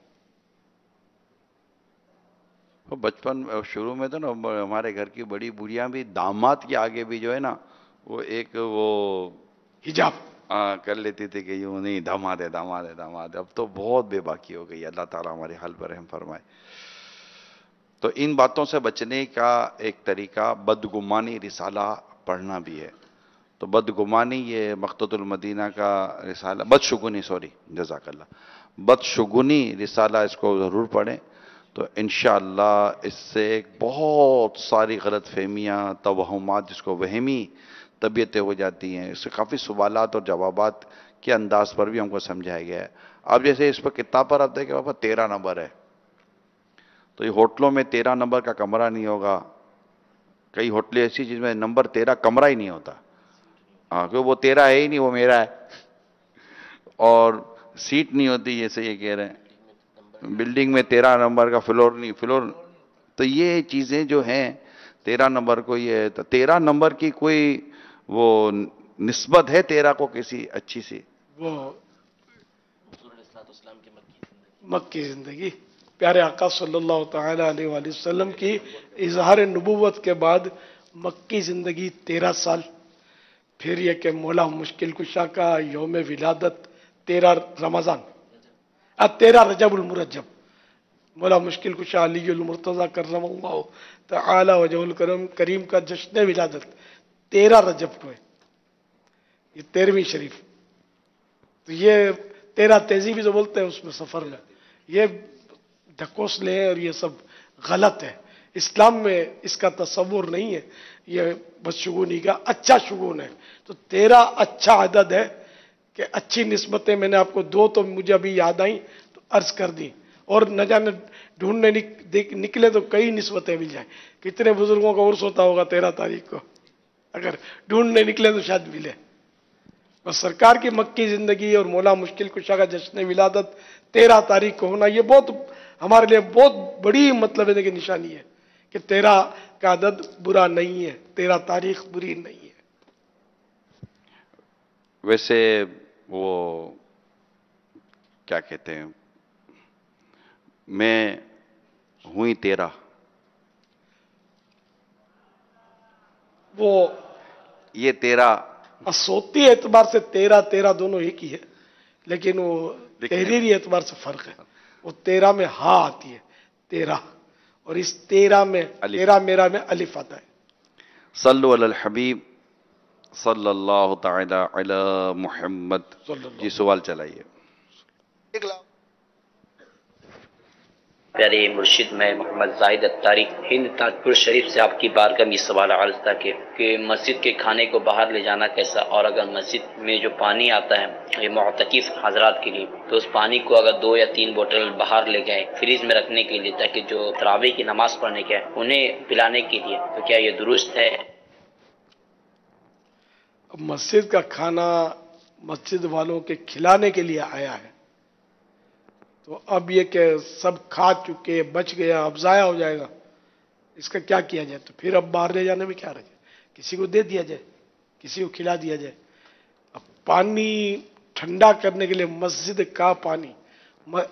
بچپن شروع میں تو نا ہمارے گھر کی بڑی بڑھیاں بھی داماد کے آگے بھی جو ہے نا وہ ایک وہ حجاب۔ ہاں کر لیتی تھی کہ یوں نہیں داماد ہے داماد ہے داماد ہے۔ اب تو بہت بے باکی ہو گئی۔ اللہ تعالیٰ ہمارے حل پر رحم فرمائے۔ تو ان باتوں سے بچنے کا ایک طریقہ بدگمانی رسالہ پڑھنا بھی ہے۔ تو بدگمانی یہ مقتد المدینہ کا رسالہ بدشگنی سوری، جزاک اللہ۔ بدشگنی رسالہ اس کو ضرور پڑھیں۔ تو انشاءاللہ اس سے ایک بہت ساری غلط فہمیاں، توہمات جس کو وہمی طبیعتیں ہو جاتی ہیں، اس سے کافی سوالات اور جوابات کے انداز پر بھی ہم کو سمجھایا گیا ہے۔ اب جیسے اس پر کتاب پر آپ دیکھیں وہاں پر تیرہ نمبر ہے۔ تو یہ ہوٹلوں میں تیرہ نمبر کا کمرہ نہیں ہوگا۔ کئی ہوٹلیں ایسی جس میں نمبر تیرہ کمرہ ہی نہیں ہوتا۔ ہاں وہ تیرہ ہے ہی نہیں، وہ میرا ہے۔ اور سیٹ نہیں ہوتی، جیسے یہ کہہ رہے ہیں۔ بلڈنگ میں تیرہ نمبر کا فلور نہیں، فلور۔ تو یہ چیزیں جو ہیں، تیرہ نمبر کو یہ تیرہ نمبر کی کوئی وہ نسبت ہے تیرہ کو کسی اچھی سی؟ وہ۔ مکی زندگی۔ پیارے آقا صلی اللہ تعالی علیہ وآلہ وسلم کی اظہار نبوت کے بعد مکی زندگی تیرہ سال۔ پھر یہ کہ مولا مشکل کشا کا یوم ولادت تیرہ رمضان۔ تیرہ رجب المرجب۔ مولا مشکل کشا علی المرتضی کرم اللہ تعالی وجہ الکرم کریم کا جشن ولادت تیرہ رجب کو ہے۔ یہ تیرہویں شریف۔ تو یہ تیرہ تیزی بھی جو بولتے ہیں اس میں سفر میں یہ ڈھکوسلے ہیں اور یہ سب غلط ہے۔ اسلام میں اس کا تصور نہیں ہے۔ یہ بدشگونی کا اچھا شگون ہے۔ تو تیرہ اچھا عدد ہے کہ اچھی نسبتیں میں نے آپ کو دو تو مجھے ابھی یاد آئیں تو عرض کر دی اور نہ جانے ڈھونڈنے نکلے تو کئی نسبتیں مل جائیں۔ کتنے بزرگوں کا عرص ہوتا ہوگا تیرہ تاریخ کو۔ اگر ڈھونڈنے نکلے تو شاید ملے۔ بس سرکار کی مکی زندگی اور مولا مشکل کشا کا جشن ولادت تیرہ تاریخ کو ہونا، یہ بہت ہمارے لیے بہت بڑی مطلب ہے کہ نشانی ہے کہ تیرہ کا عدد برا نہیں ہے تیرہ تاریخ بری نہیں ہے۔ ویسے وہ کیا کہتے ہیں میں ہوئی تیرہ وہ یہ تیرہ صوتی اعتبار سے تیرہ تیرہ دونوں ایک ہی ہے لیکن وہ تحریری اعتبار سے فرق ہے۔ وہ تیرہ میں ہا آتی ہے تیرہ۔ اور اس تیرہ میں تیرہ میرا میں الف آتا ہے۔ صلو علی الحبیب صلی اللہ تعالی علی محمد۔ جی سوال چلائیے۔ پیارے مرشد، میں محمد زاہد اتاری ہند تاجپور شریف سے آپ کی بارگاہ میں سوال عرض تھا کہ کہ مسجد کے کھانے کو باہر لے جانا کیسا؟ اور اگر مسجد میں جو پانی آتا ہے، یہ معتکف حضرات کے لیے، تو اس پانی کو اگر دو یا تین بوتل باہر لے گئے فریج میں رکھنے کے لیے، تاکہ جو تراوی کی نماز پڑھنے کے انہیں پلانے کے لیے، تو کیا یہ درست ہے؟ مسجد کا کھانا مسجد والوں کے کھلانے کے لیے آیا ہے۔ تو اب یہ کہ سب کھا چکے، بچ گیا، اب ضائع ہو جائے گا۔ اس کا کیا کیا جائے؟ تو پھر اب باہر لے جانے میں کیا رہ جائے کسی کو دے دیا جائے، کسی کو کھلا دیا جائے۔ اب پانی ٹھنڈا کرنے کے لیے مسجد کا پانی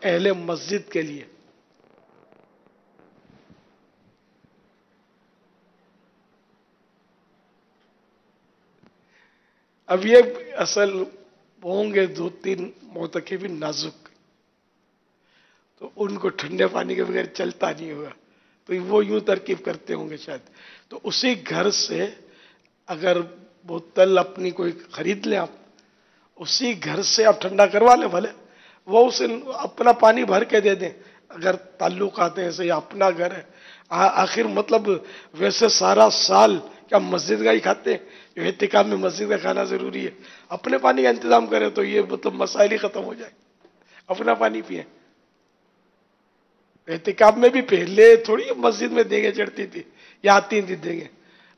اہل مسجد کے لیے۔ اب یہ اصل ہوں گے دو تین موتقبی نازک۔ تو ان کو ٹھنڈے پانی کے بغیر چلتا نہیں ہوگا۔ تو وہ یوں ترکیب کرتے ہوں گے شاید۔ تو اسی گھر سے اگر بوتل اپنی کوئی خرید لیں آپ، اسی گھر سے آپ ٹھنڈا کروا لیں بھلے۔ وہ اسے اپنا پانی بھر کے دے دیں۔ اگر تعلق آتے ہیں ایسے یا اپنا گھر ہے۔ آخر مطلب ویسے سارا سال کیا مسجد کا ہی کھاتے ہیں؟ جو احتکاب میں مسجد کا کھانا ضروری ہے۔ اپنے پانی کا انتظام کریں تو یہ مطلب مسائل ہی ختم ہو جائے اپنا پانی پئیں احتکاب میں بھی پہلے تھوڑی مسجد میں دیگے چڑھتی تھی، یا آتی تھی دیگے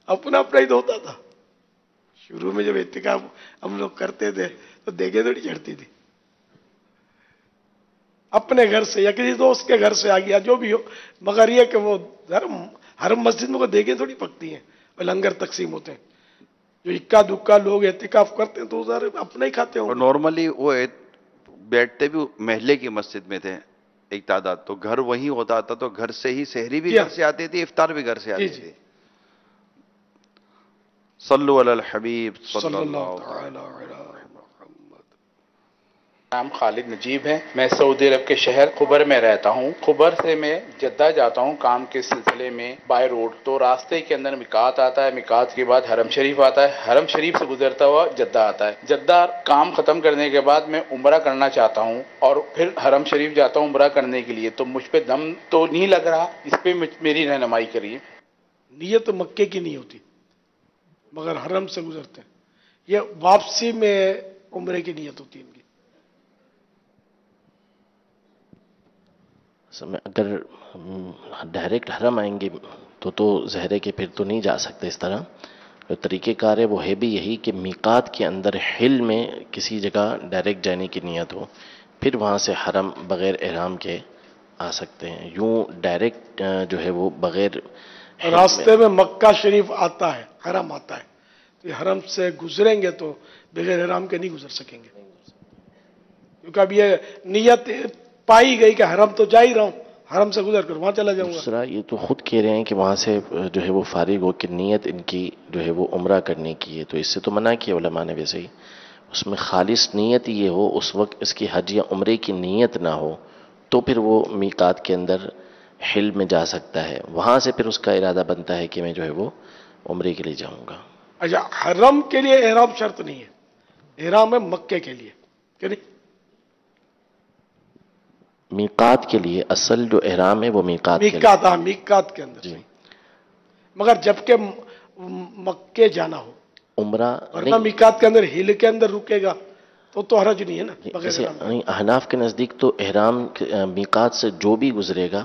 اپنا اپنا ہی تو ہوتا تھا۔ شروع میں جب احتکاب ہم لوگ کرتے تھے تو دیگے تھوڑی چڑھتی تھی۔ اپنے گھر سے یا کسی دوست کے گھر سے آ گیا، جو بھی ہو، مگر یہ کہ وہ ہر ہر مسجد میں وہ دیگیں تھوڑی پکتی ہیں اور لنگر تقسیم ہوتے ہیں۔ جو اکا دکا لوگ احتکاف کرتے ہیں تو ذرا اپنا ہی کھاتے ہوں نارملی وہ بیٹھتے بھی محلے کی مسجد میں تھے۔ ایک تعداد۔ تو گھر وہیں ہوتا تھا تو گھر سے ہی سحری بھی جی گھر سے آتی تھی افطار بھی گھر سے آتی جی۔ تھی۔ صلو علی الحبیب صلی اللہ تعالی علی محمد نام خالد نجیب ہے میں سعودی عرب کے شہر خبر میں رہتا ہوں۔ خبر سے میں جدہ جاتا ہوں، کام کے سلسلے میں بائی روڈ۔ تو راستے کے اندر مکات آتا ہے۔ مکات کے بعد حرم شریف آتا ہے۔ حرم شریف سے گزرتا ہوا جدہ آتا ہے۔ جدہ کام ختم کرنے کے بعد میں عمرہ کرنا چاہتا ہوں اور پھر حرم شریف جاتا ہوں عمرہ کرنے کے لیے۔ تو مجھ پہ دم تو نہیں لگ رہا، اس پہ میری رہنمائی کریے۔ نیت مکے کی نہیں ہوتی، مگر حرم سے گزرتے ہیں۔ یہ واپسی میں عمرے کی نیت ہوتی ہے ان کی اصل میں اگر ڈائریکٹ حرم آئیں گے تو تو زہرے کے پھر تو نہیں جا سکتے اس طرح۔ جو طریقہ کار ہے وہ ہے بھی یہی کہ میقات کے اندر حل میں کسی جگہ ڈائریکٹ جانے کی نیت ہو، پھر وہاں سے حرم بغیر احرام کے آ سکتے ہیں۔ یوں ڈائریکٹ جو ہے وہ بغیر راستے میں مکہ شریف آتا ہے، حرم آتا ہے۔ حرم سے گزریں گے تو بغیر حرام کے نہیں گزر سکیں گے۔ کیونکہ اب یہ نیت پائی گئی کہ حرم تو جا ہی رہا ہوں حرم سے گزر کر وہاں چلا جاؤں گا۔ دوسرا یہ تو خود کہہ رہے ہیں کہ وہاں سے جو ہے وہ فارغ ہو کہ نیت ان کی جو ہے وہ عمرہ کرنے کی ہے۔ تو اس سے تو منع کیا علماء نے ویسے ہی۔ اس میں خالص نیت یہ ہو اس وقت اس کی حج یا عمرے کی نیت نہ ہو تو پھر وہ میقات کے اندر حل میں جا سکتا ہے۔ وہاں سے پھر اس کا ارادہ بنتا ہے کہ میں جو ہے وہ عمرے کے لیے جاؤں گا۔ اچھا حرم کے لیے احرام شرط نہیں ہے احرام ہے مکے کے لیے۔ کہ نہیں میقات کے لیے اصل جو احرام ہے وہ میقات میکات ہاں میکات کے اندر۔ جی۔ مگر جبکہ مکے جانا ہو عمرہ ورنہ میکات کے اندر ہل کے اندر رکے گا تو تو حرج نہیں ہے نا جیسے۔ نہیں، احناف کے نزدیک تو احرام میقات سے جو بھی گزرے گا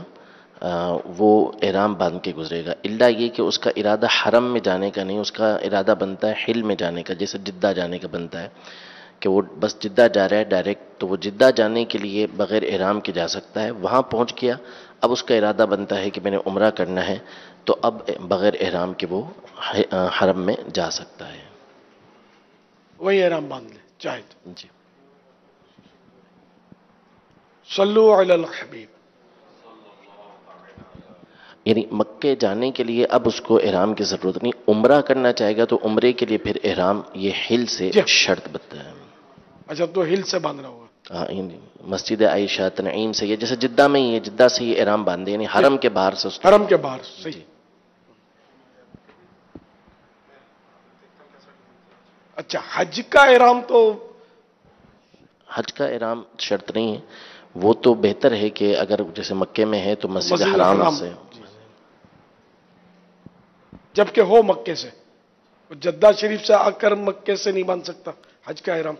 وہ احرام باندھ کے گزرے گا۔ اللہ یہ کہ اس کا ارادہ حرم میں جانے کا نہیں اس کا ارادہ بنتا ہے حل میں جانے کا جیسے جدہ جانے کا بنتا ہے۔ کہ وہ بس جدہ جا رہا ہے ڈائریکٹ تو وہ جدہ جانے کے لیے بغیر احرام کے جا سکتا ہے۔ وہاں پہنچ گیا۔ اب اس کا ارادہ بنتا ہے کہ میں نے عمرہ کرنا ہے تو اب بغیر احرام کے وہ حرم میں جا سکتا ہے۔ وہی احرام باندھ لے چاہے تو۔ جی۔ صلو علی الحبیب یعنی مکے جانے کے لیے اب اس کو احرام کی ضرورت نہیں عمرہ کرنا چاہے گا تو عمرے کے لیے پھر احرام یہ ہل سے جی۔ شرط بنتا ہے۔ اچھا تو ہل سے باندھنا ہوگا۔ ہاں، مسجد عائشہ تنعیم سے یہ جیسے جدہ میں ہی ہے جدہ سے ہی احرام باندھے یعنی حرم کے باہر سے حرم کے باہر صحیح۔ اچھا حج کا احرام تو حج کا احرام شرط نہیں ہے۔ وہ تو بہتر ہے کہ اگر جیسے مکے میں ہے تو مسجد حرام۔ سے۔ جبکہ ہو مکے سے۔ جدہ شریف سے آ کر مکے سے نہیں باندھ سکتا۔ حج کا احرام۔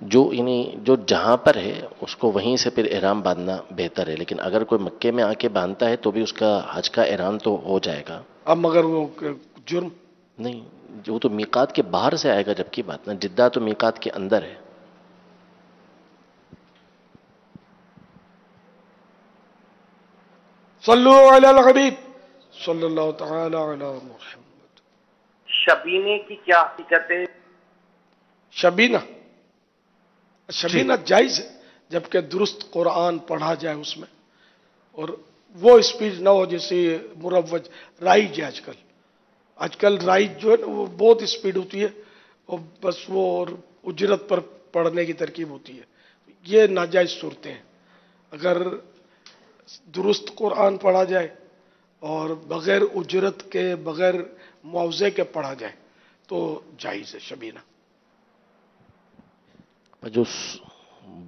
جو یعنی جو جہاں پر ہے اس کو وہیں سے پھر احرام باندھنا بہتر ہے۔ لیکن اگر کوئی مکے میں آ کے باندھتا ہے تو بھی اس کا حج کا احرام تو ہو جائے گا۔ اب مگر وہ جرم؟ نہیں وہ تو میقات کے باہر سے آئے گا جب کی بات نا جدہ تو میقات کے اندر ہے۔ صلو علی الحبیب۔ صلی اللہ تعالی علی محمد۔ شبینے کی کیا حقیقت ہے؟ شبینہ؟ شبینہ جائز ہے جبکہ درست قرآن پڑھا جائے اس میں۔ اور وہ اسپیڈ نہ ہو جیسے مروج رائج ہے آج کل۔ آج کل رائج جو ہے نا وہ بہت اسپیڈ ہوتی ہے اور بس وہ اور اجرت پر پڑھنے کی ترکیب ہوتی ہے۔ یہ ناجائز صورتیں ہیں۔ اگر درست قرآن پڑھا جائے اور بغیر اجرت کے بغیر معاوضے کے پڑھا جائے تو جائز ہے شبینہ جو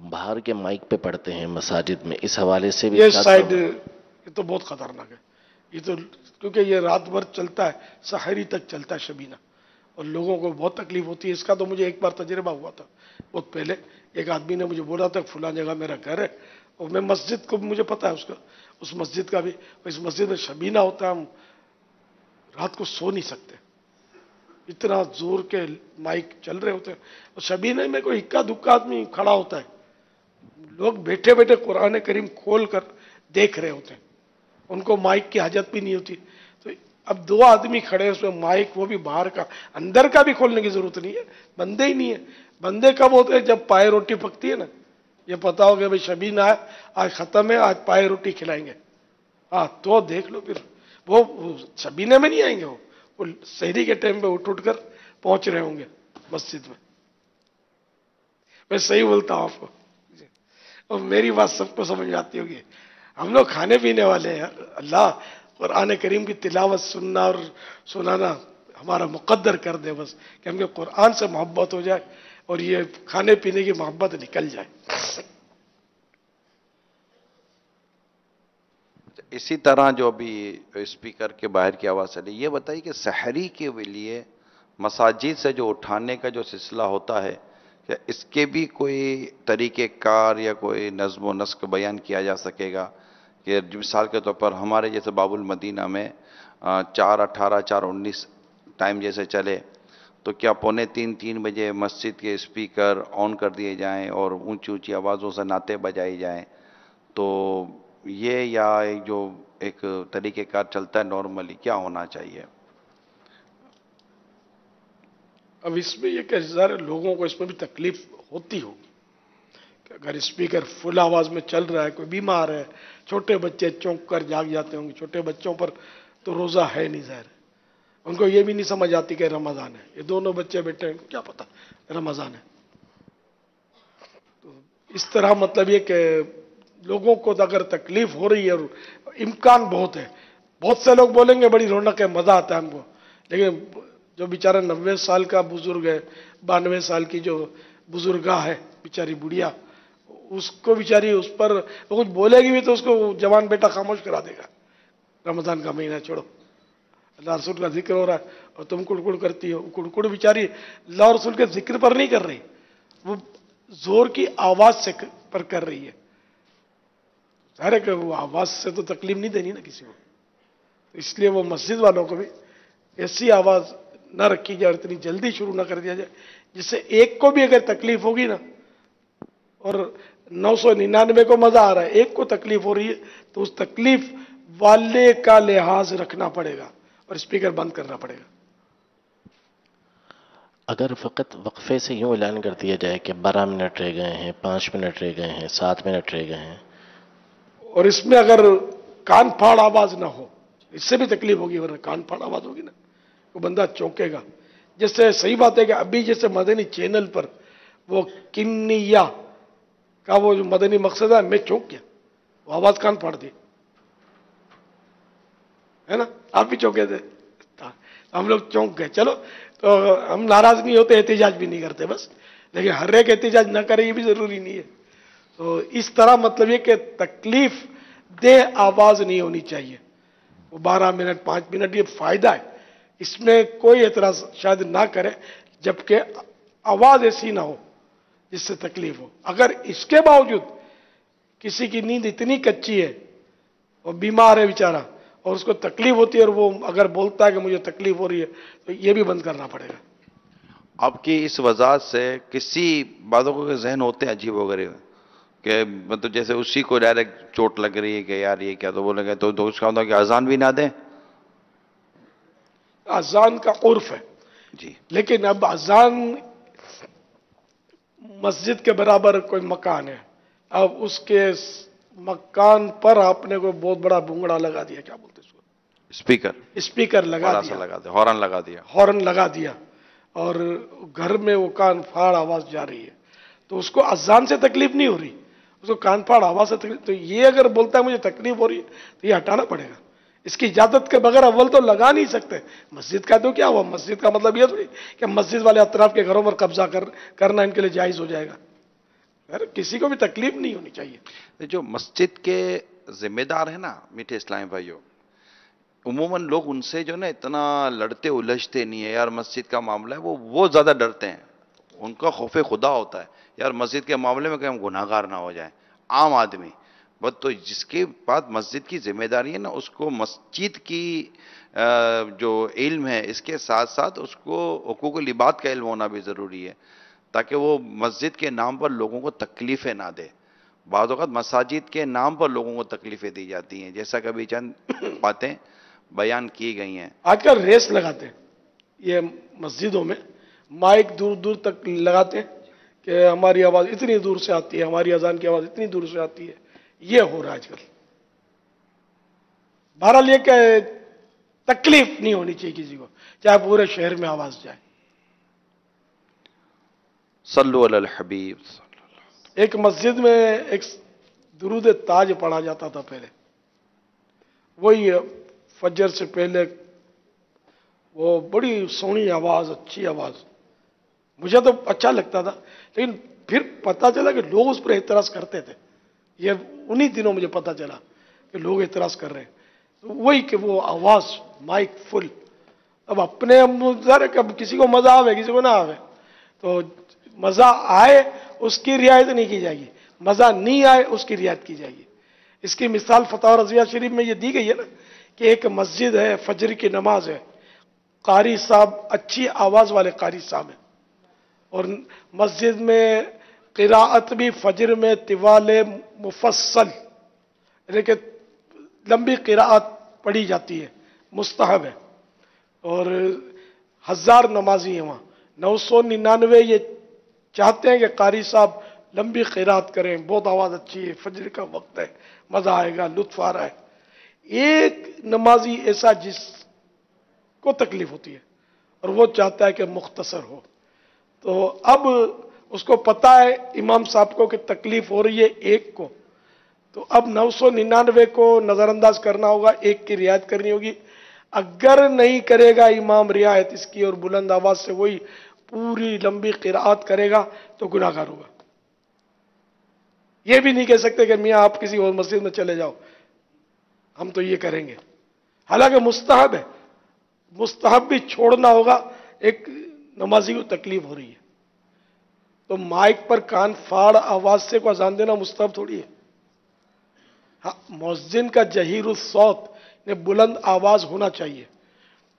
باہر کے مائک پہ پڑھتے ہیں مساجد میں اس حوالے سے بھی یہ سائڈ یہ تو بہت خطرناک ہے۔ یہ تو کیونکہ یہ رات بھر چلتا ہے سحری تک چلتا ہے شبینہ۔ اور لوگوں کو بہت تکلیف ہوتی ہے۔ اس کا تو مجھے ایک بار تجربہ ہوا تھا۔ بہت پہلے ایک آدمی نے مجھے بولا تھا فلاں جگہ میرا گھر ہے اور میں مسجد کو مجھے پتا ہے اس کا اس مسجد کا بھی اس مسجد میں شبینہ ہوتا ہے ہم رات کو سو نہیں سکتے۔ اتنا زور کے مائک چل رہے ہوتے ہیں۔ اور شبینہ میں کوئی اکا دکا آدمی کھڑا ہوتا ہے۔ لوگ بیٹھے بیٹھے قرآن کریم کھول کر دیکھ رہے ہوتے ہیں۔ ان کو مائک کی حاجت بھی نہیں ہوتی۔ تو اب دو آدمی کھڑے ہیں، اس میں مائک، وہ بھی باہر کا۔ اندر کا بھی کھولنے کی ضرورت نہیں ہے، بندے ہی نہیں ہے۔ بندے کب ہوتے ہیں؟ جب پائے روٹی پکتی ہے نا۔ یہ پتا ہو گیا بھائی شبین آئے آج ختم ہے، آج پائے روٹی کھلائیں گے۔ ہاں تو دیکھ لو پھر۔ وہ شبینے میں نہیں آئیں گے وہ؟ شہری کے ٹائم پہ اٹھ اٹھ کر پہنچ رہے ہوں گے مسجد میں۔ میں صحیح بولتا ہوں آپ کو۔ جی۔ اور میری بات سب کو سمجھ میں آتی ہوگی۔ ہم لوگ کھانے پینے والے ہیں۔ اللہ قرآن کریم کی تلاوت سننا اور سنانا ہمارا مقدر کر دے بس، کہ ہم کے قرآن سے محبت ہو جائے اور یہ کھانے پینے کی محبت نکل جائے۔ اسی طرح جو ابھی اسپیکر کے باہر کی آواز چلی، یہ بتائیے کہ سحری کے لیے مساجد سے جو اٹھانے کا جو سلسلہ ہوتا ہے، کیا اس کے بھی کوئی طریقہ کار یا کوئی نظم و نسق بیان کیا جا سکے گا؟ کہ مثال کے طور پر ہمارے جیسے باب المدینہ میں چار اٹھارہ، چار انیس ٹائم جیسے چلے، تو کیا پونے تین تین بجے مسجد کے اسپیکر آن کر دیے جائیں اور اونچی اونچی آوازوں سے نعتیں بجائی جائیں؟ تو یہ یا جو ایک طریقہ کار چلتا ہے نارملی کیا ہونا چاہیے؟ اب اس میں یہ کہ سارے لوگوں کو اس میں بھی تکلیف ہوتی ہوگی کہ اگر اسپیکر فل آواز میں چل رہا ہے، کوئی بیمار ہے، چھوٹے بچے چونک کر جاگ جاتے ہوں گے، چھوٹے بچوں پر تو روزہ ہے نہیں ظاہر۔ ان کو یہ بھی نہیں سمجھ آتی کہ رمضان ہے۔ یہ دونوں بچے بیٹھے ہیں، ان کو کیا پتا؟ رمضان ہے۔ تو اس طرح مطلب یہ کہ لوگوں کو تو اگر تکلیف ہو رہی ہے اور امکان بہت ہے، بہت سے لوگ بولیں گے بڑی رونق ہے، مزہ آتا ہے ہم کو۔ لیکن جو بیچارہ نوے سال کا بزرگ ہے، بانوے سال کی جو بزرگاہ ہے، بیچاری بڑھیا، اس کو بیچاری اس پر وہ کچھ بولے گی بھی تو اس کو جوان بیٹا خاموش کرا دے گا۔ رمضان کا مہینہ چھوڑو۔ اللہ رسول کا ذکر ہو رہا ہے اور تم کڑکڑ کرتی ہو۔ کڑکڑ بیچاری اللہ رسول کے ذکر پر نہیں کر رہی، وہ زور کی آواز سے پر کر رہی ہے۔ ظاہر ہے کہ وہ آواز سے تو تکلیف نہیں دینی نا کسی کو۔ اس لیے وہ مسجد والوں کو بھی ایسی آواز نہ رکھی جائے اور اتنی جلدی شروع نہ کر دیا جائے، جس سے ایک کو بھی اگر تکلیف ہوگی نا، اور نو سو ننانوے کو مزہ آ رہا ہے، ایک کو تکلیف ہو رہی ہے، تو اس تکلیف والے کا لحاظ رکھنا پڑے گا اور اسپیکر بند کرنا پڑے گا۔ اگر فقط وقفے سے یوں اعلان کر دیا جائے کہ بارہ منٹ رہ گئے ہیں، پانچ منٹ رہ گئے ہیں، سات منٹ رہ گئے ہیں اور اس میں اگر کان پھاڑ آواز نہ ہو، اس سے بھی تکلیف ہوگی، ورنہ کان پھاڑ آواز ہوگی نا، وہ بندہ چونکے گا۔ جیسے صحیح بات ہے کہ ابھی جیسے مدنی چینل پر وہ کنیا کا وہ جو مدنی مقصد ہے، میں چونک گیا، وہ آواز کان پھاڑ دی۔ ہے نا؟ آپ بھی چونکے تھے۔ ہم لوگ چونک گئے۔ چلو، تو ہم ناراض نہیں ہوتے، احتجاج بھی نہیں کرتے بس، لیکن ہر ایک احتجاج نہ کرے یہ بھی ضروری نہیں ہے۔ تو اس طرح مطلب یہ کہ تکلیف دہ آواز نہیں ہونی چاہیے۔ وہ بارہ منٹ، پانچ منٹ یہ فائدہ ہے۔ اس میں کوئی اعتراض شاید نہ کرے جبکہ آواز ایسی نہ ہو جس سے تکلیف ہو۔ اگر اس کے باوجود کسی کی نیند اتنی کچی ہے اور بیمار ہے بیچارہ، اور اس کو تکلیف ہوتی ہے اور وہ اگر بولتا ہے کہ مجھے تکلیف ہو رہی ہے، تو یہ بھی بند کرنا پڑے گا۔ آپ کی اس وضاحت سے کسی باتوں کے ذہن ہوتے ہیں عجیب وغیرہ کہ مطلب جیسے اسی کو ڈائریکٹ چوٹ لگ رہی ہے کہ یار یہ کیا تو بولیں گے تو اس کا ہوتا کہ اذان بھی نہ دیں۔ اذان کا عرف ہے۔ جی۔ لیکن اب اذان مسجد کے برابر کوئی مکان ہے۔ اب اس کے مکان پر آپ نے کوئی بہت بڑا بونگڑا لگا دیا کیا بولتے اس کو؟ اسپیکر۔ اسپیکر لگا دیا۔ لگا دیا ہارن لگا دیا۔ ہارن لگا دیا۔ اور گھر میں وہ کان پھاڑ آواز جا رہی ہے۔ تو اس کو اذان سے تکلیف نہیں ہو رہی۔ اس کو کان پھاڑ آواز سے تکلیف تو یہ اگر بولتا ہے مجھے تکلیف ہو رہی ہے، تو یہ ہٹانا پڑے گا۔ اس کی اجازت کے بغیر اول تو لگا نہیں سکتے۔ مسجد کا تو کیا ہوا؟ مسجد کا مطلب یہ تھوڑی کہ مسجد والے اطراف کے گھروں پر قبضہ کر کرنا ان کے لیے جائز ہو جائے گا۔ یار کسی کو بھی تکلیف نہیں ہونی چاہیے۔ جو مسجد کے ذمہ دار ہیں نا میٹھے اسلامی بھائیوں عموماً لوگ ان سے جو نا اتنا لڑتے الجھتے نہیں ہے یار مسجد کا معاملہ ہے، وہ وہ زیادہ ڈرتے ہیں۔ ان کا خوف خدا ہوتا ہے۔ یار مسجد کے معاملے میں کہ ہم گناہ گار نہ ہو جائیں۔ عام آدمی۔ بس تو جس کے بعد مسجد کی ذمہ داری ہے نا، اس کو مسجد کی جو علم ہے، اس کے ساتھ ساتھ اس کو حقوق لباد کا علم ہونا بھی ضروری ہے۔ تاکہ وہ مسجد کے نام پر لوگوں کو تکلیفیں نہ دے۔ بعض اوقات مساجد کے نام پر لوگوں کو تکلیفیں دی جاتی ہیں۔ جیسا کبھی چند باتیں بیان کی گئی ہیں۔ آج کل ریس لگاتے ہیں۔ یہ مسجدوں میں مائک دور دور تک لگاتے ہیں کہ ہماری آواز اتنی دور سے آتی ہے ہماری اذان کی آواز اتنی دور سے آتی ہے۔ یہ ہو رہا ہے آج کل۔ بہرحال یہ کہ تکلیف نہیں ہونی چاہیے کسی کو چاہے پورے شہر میں آواز جائے۔ صلو علی الحبیب ایک مسجد میں ایک درود تاج پڑھا جاتا تھا پہلے۔ وہی فجر سے پہلے وہ بڑی سونی آواز اچھی آواز۔ مجھے تو اچھا لگتا تھا، لیکن پھر پتا چلا کہ لوگ اس پر اعتراض کرتے تھے۔ یہ انہی دنوں مجھے پتا چلا کہ لوگ اعتراض کر رہے ہیں۔ تو وہی کہ وہ آواز، مائک فل۔ اب اپنے ذرا کہ کسی کو مزہ آوے، کسی کو نہ آوے۔ تو مزہ آئے، اس کی رعایت نہیں کی جائے گی۔ مزہ نہیں آئے، اس کی رعایت کی جائے گی۔ اس کی مثال فتح رضویہ شریف میں یہ دی گئی ہے نا کہ ایک مسجد ہے، فجر کی نماز ہے۔ قاری صاحب، اچھی آواز والے قاری صاحب ہیں۔ اور مسجد میں قراءت بھی فجر میں طوال مفصل یعنی کہ لمبی قراءت پڑھی جاتی ہے، مستحب ہے۔ اور ہزار نمازی ہیں وہاں۔ نو سو ننانوے یہ چاہتے ہیں کہ قاری صاحب لمبی قراءت کریں، بہت آواز اچھی ہے، فجر کا وقت ہے، مزہ آئے گا، لطف آ رہا ہے۔ ایک نمازی ایسا جس کو تکلیف ہوتی ہے اور وہ چاہتا ہے کہ مختصر ہو۔ تو اب اس کو پتا ہے امام صاحب کو کہ تکلیف ہو رہی ہے ایک کو۔ تو اب نو سو ننانوے کو نظر انداز کرنا ہوگا، ایک کی رعایت کرنی ہوگی۔ اگر نہیں کرے گا امام، رعایت اس کی اور بلند آواز سے وہی پوری لمبی قراءت کرے گا تو گناہ گار ہوگا۔ یہ بھی نہیں کہہ سکتے کہ میاں آپ کسی اور مسجد میں چلے جاؤ۔ ہم تو یہ کریں گے۔ حالانکہ مستحب ہے۔ مستحب بھی چھوڑنا ہوگا۔ ایک نمازی کو تکلیف ہو رہی ہے۔ تو مائک پر کان فاڑ آواز سے کو اذان دینا مستحب تھوڑی ہے۔ ہاں مؤذن کا جہیر الصوت نے بلند آواز ہونا چاہیے۔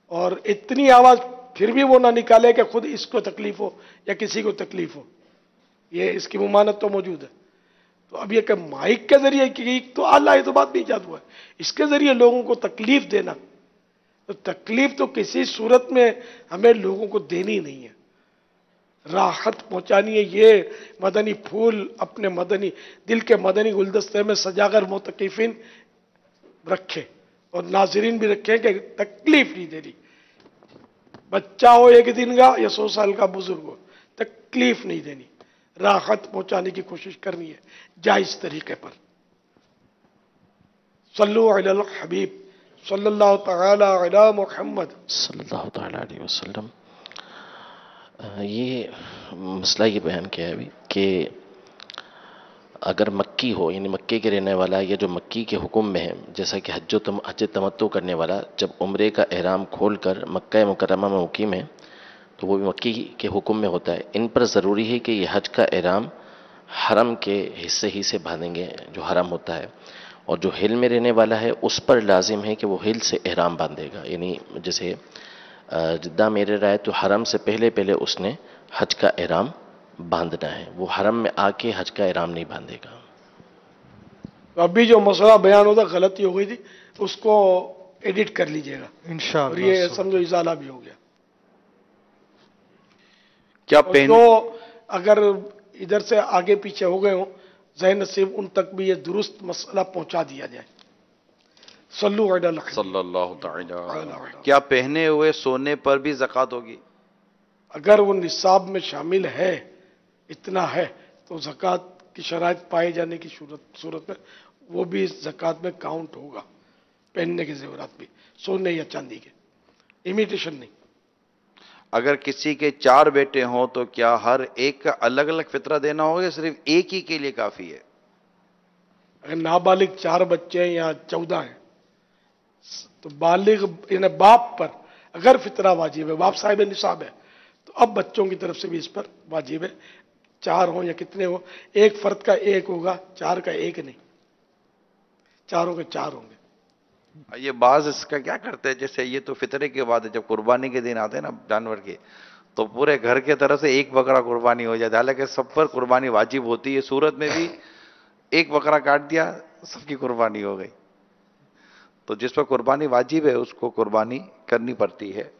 اور اتنی آواز پھر بھی وہ نہ نکالے کہ خود اس کو تکلیف ہو یا کسی کو تکلیف ہو۔ یہ اس کی ممانت تو موجود ہے۔ تو اب یہ کہ مائک کے ذریعے کی تو اللہ یہ تو بات نہیں ایجاد ہوا ہے۔ اس کے ذریعے لوگوں کو تکلیف دینا۔ تو تکلیف تو کسی صورت میں ہمیں لوگوں کو دینی نہیں ہے۔ راحت پہنچانی ہے یہ۔ مدنی پھول اپنے مدنی، دل کے مدنی گلدستے میں سجا کر متقفین رکھے اور ناظرین بھی رکھیں کہ تکلیف نہیں دینی بچہ ہو ایک دن کا یا سو سال کا بزرگ ہو، تکلیف نہیں دینی۔ راحت پہنچانے کی کوشش کرنی ہے جائز طریقے پر۔ صلو علی الحبیب۔ صلی اللہ تعالی علی محمد. صلی اللہ تعالی علیہ وسلم. یہ مسئلہ یہ بیان کیا ہے ابھی کہ اگر مکی ہو یعنی مکے کے رہنے والا یا جو مکی کے حکم میں ہے، جیسا کہ حج و تم، حج تمتو کرنے والا جب عمرے کا احرام کھول کر مکہ مکرمہ میں مقیم ہے، تو وہ بھی مکی کے حکم میں ہوتا ہے۔ ان پر ضروری ہے کہ یہ حج کا احرام حرم کے حصے ہی سے باندھیں گے جو حرم ہوتا ہے۔ اور جو ہل میں رہنے والا ہے اس پر لازم ہے کہ وہ ہل سے احرام باندھے گا۔ یعنی جیسے جدہ میرے رائے تو حرم سے پہلے پہلے اس نے حج کا احرام باندھنا ہے۔ وہ حرم میں آ کے حج کا احرام نہیں باندھے گا۔ ابھی جو مسئلہ بیان ہوتا غلطی ہو گئی تھی اس کو ایڈٹ کر لیجیے گا۔ اور یہ انشاءاللہ۔ سمجھو ازالہ بھی ہو گیا۔ کیا اور پہن جو اگر ادھر سے آگے پیچھے ہو گئے ہوں ذہن نصیب ان تک بھی یہ درست مسئلہ پہنچا دیا جائے۔ صلو علی صلی اللہ تعالی۔ کیا پہنے ہوئے سونے پر بھی زکات ہوگی؟ اگر وہ نصاب میں شامل ہے اتنا ہے تو زکوٰۃ کی شرائط پائے جانے کی صورت صورت میں وہ بھی زکوٰۃ میں کاؤنٹ ہوگا۔ پہننے کے زیورات بھی سونے یا چاندی کے۔ امیٹیشن نہیں۔ اگر کسی کے چار بیٹے ہوں تو کیا ہر ایک کا الگ الگ فطرہ دینا ہوگا صرف ایک ہی کے لیے کافی ہے؟ اگر نابالغ چار بچے ہیں یا چودہ ہیں، تو بالغ یعنی باپ پر اگر فطرہ واجب ہے، باپ صاحب نصاب ہے، تو اب بچوں کی طرف سے بھی اس پر واجب ہے۔ چار ہوں یا کتنے ہوں، ایک فرد کا ایک ہوگا، چار کا ایک نہیں۔ چاروں کے چار ہوں گے۔ یہ بعض اس کا کیا کرتے ہیں؟ جیسے یہ تو فطرے کے بعد ہے جب قربانی کے دن آتے ہیں نا جانور کے تو پورے گھر کے طرف سے ایک بکرا قربانی ہو جاتا ہے۔ حالانکہ سب پر قربانی واجب ہوتی ہے۔ صورت میں بھی ایک بکرا کاٹ دیا سب کی قربانی ہو گئی۔ تو جس پر قربانی واجب ہے اس کو قربانی کرنی پڑتی ہے۔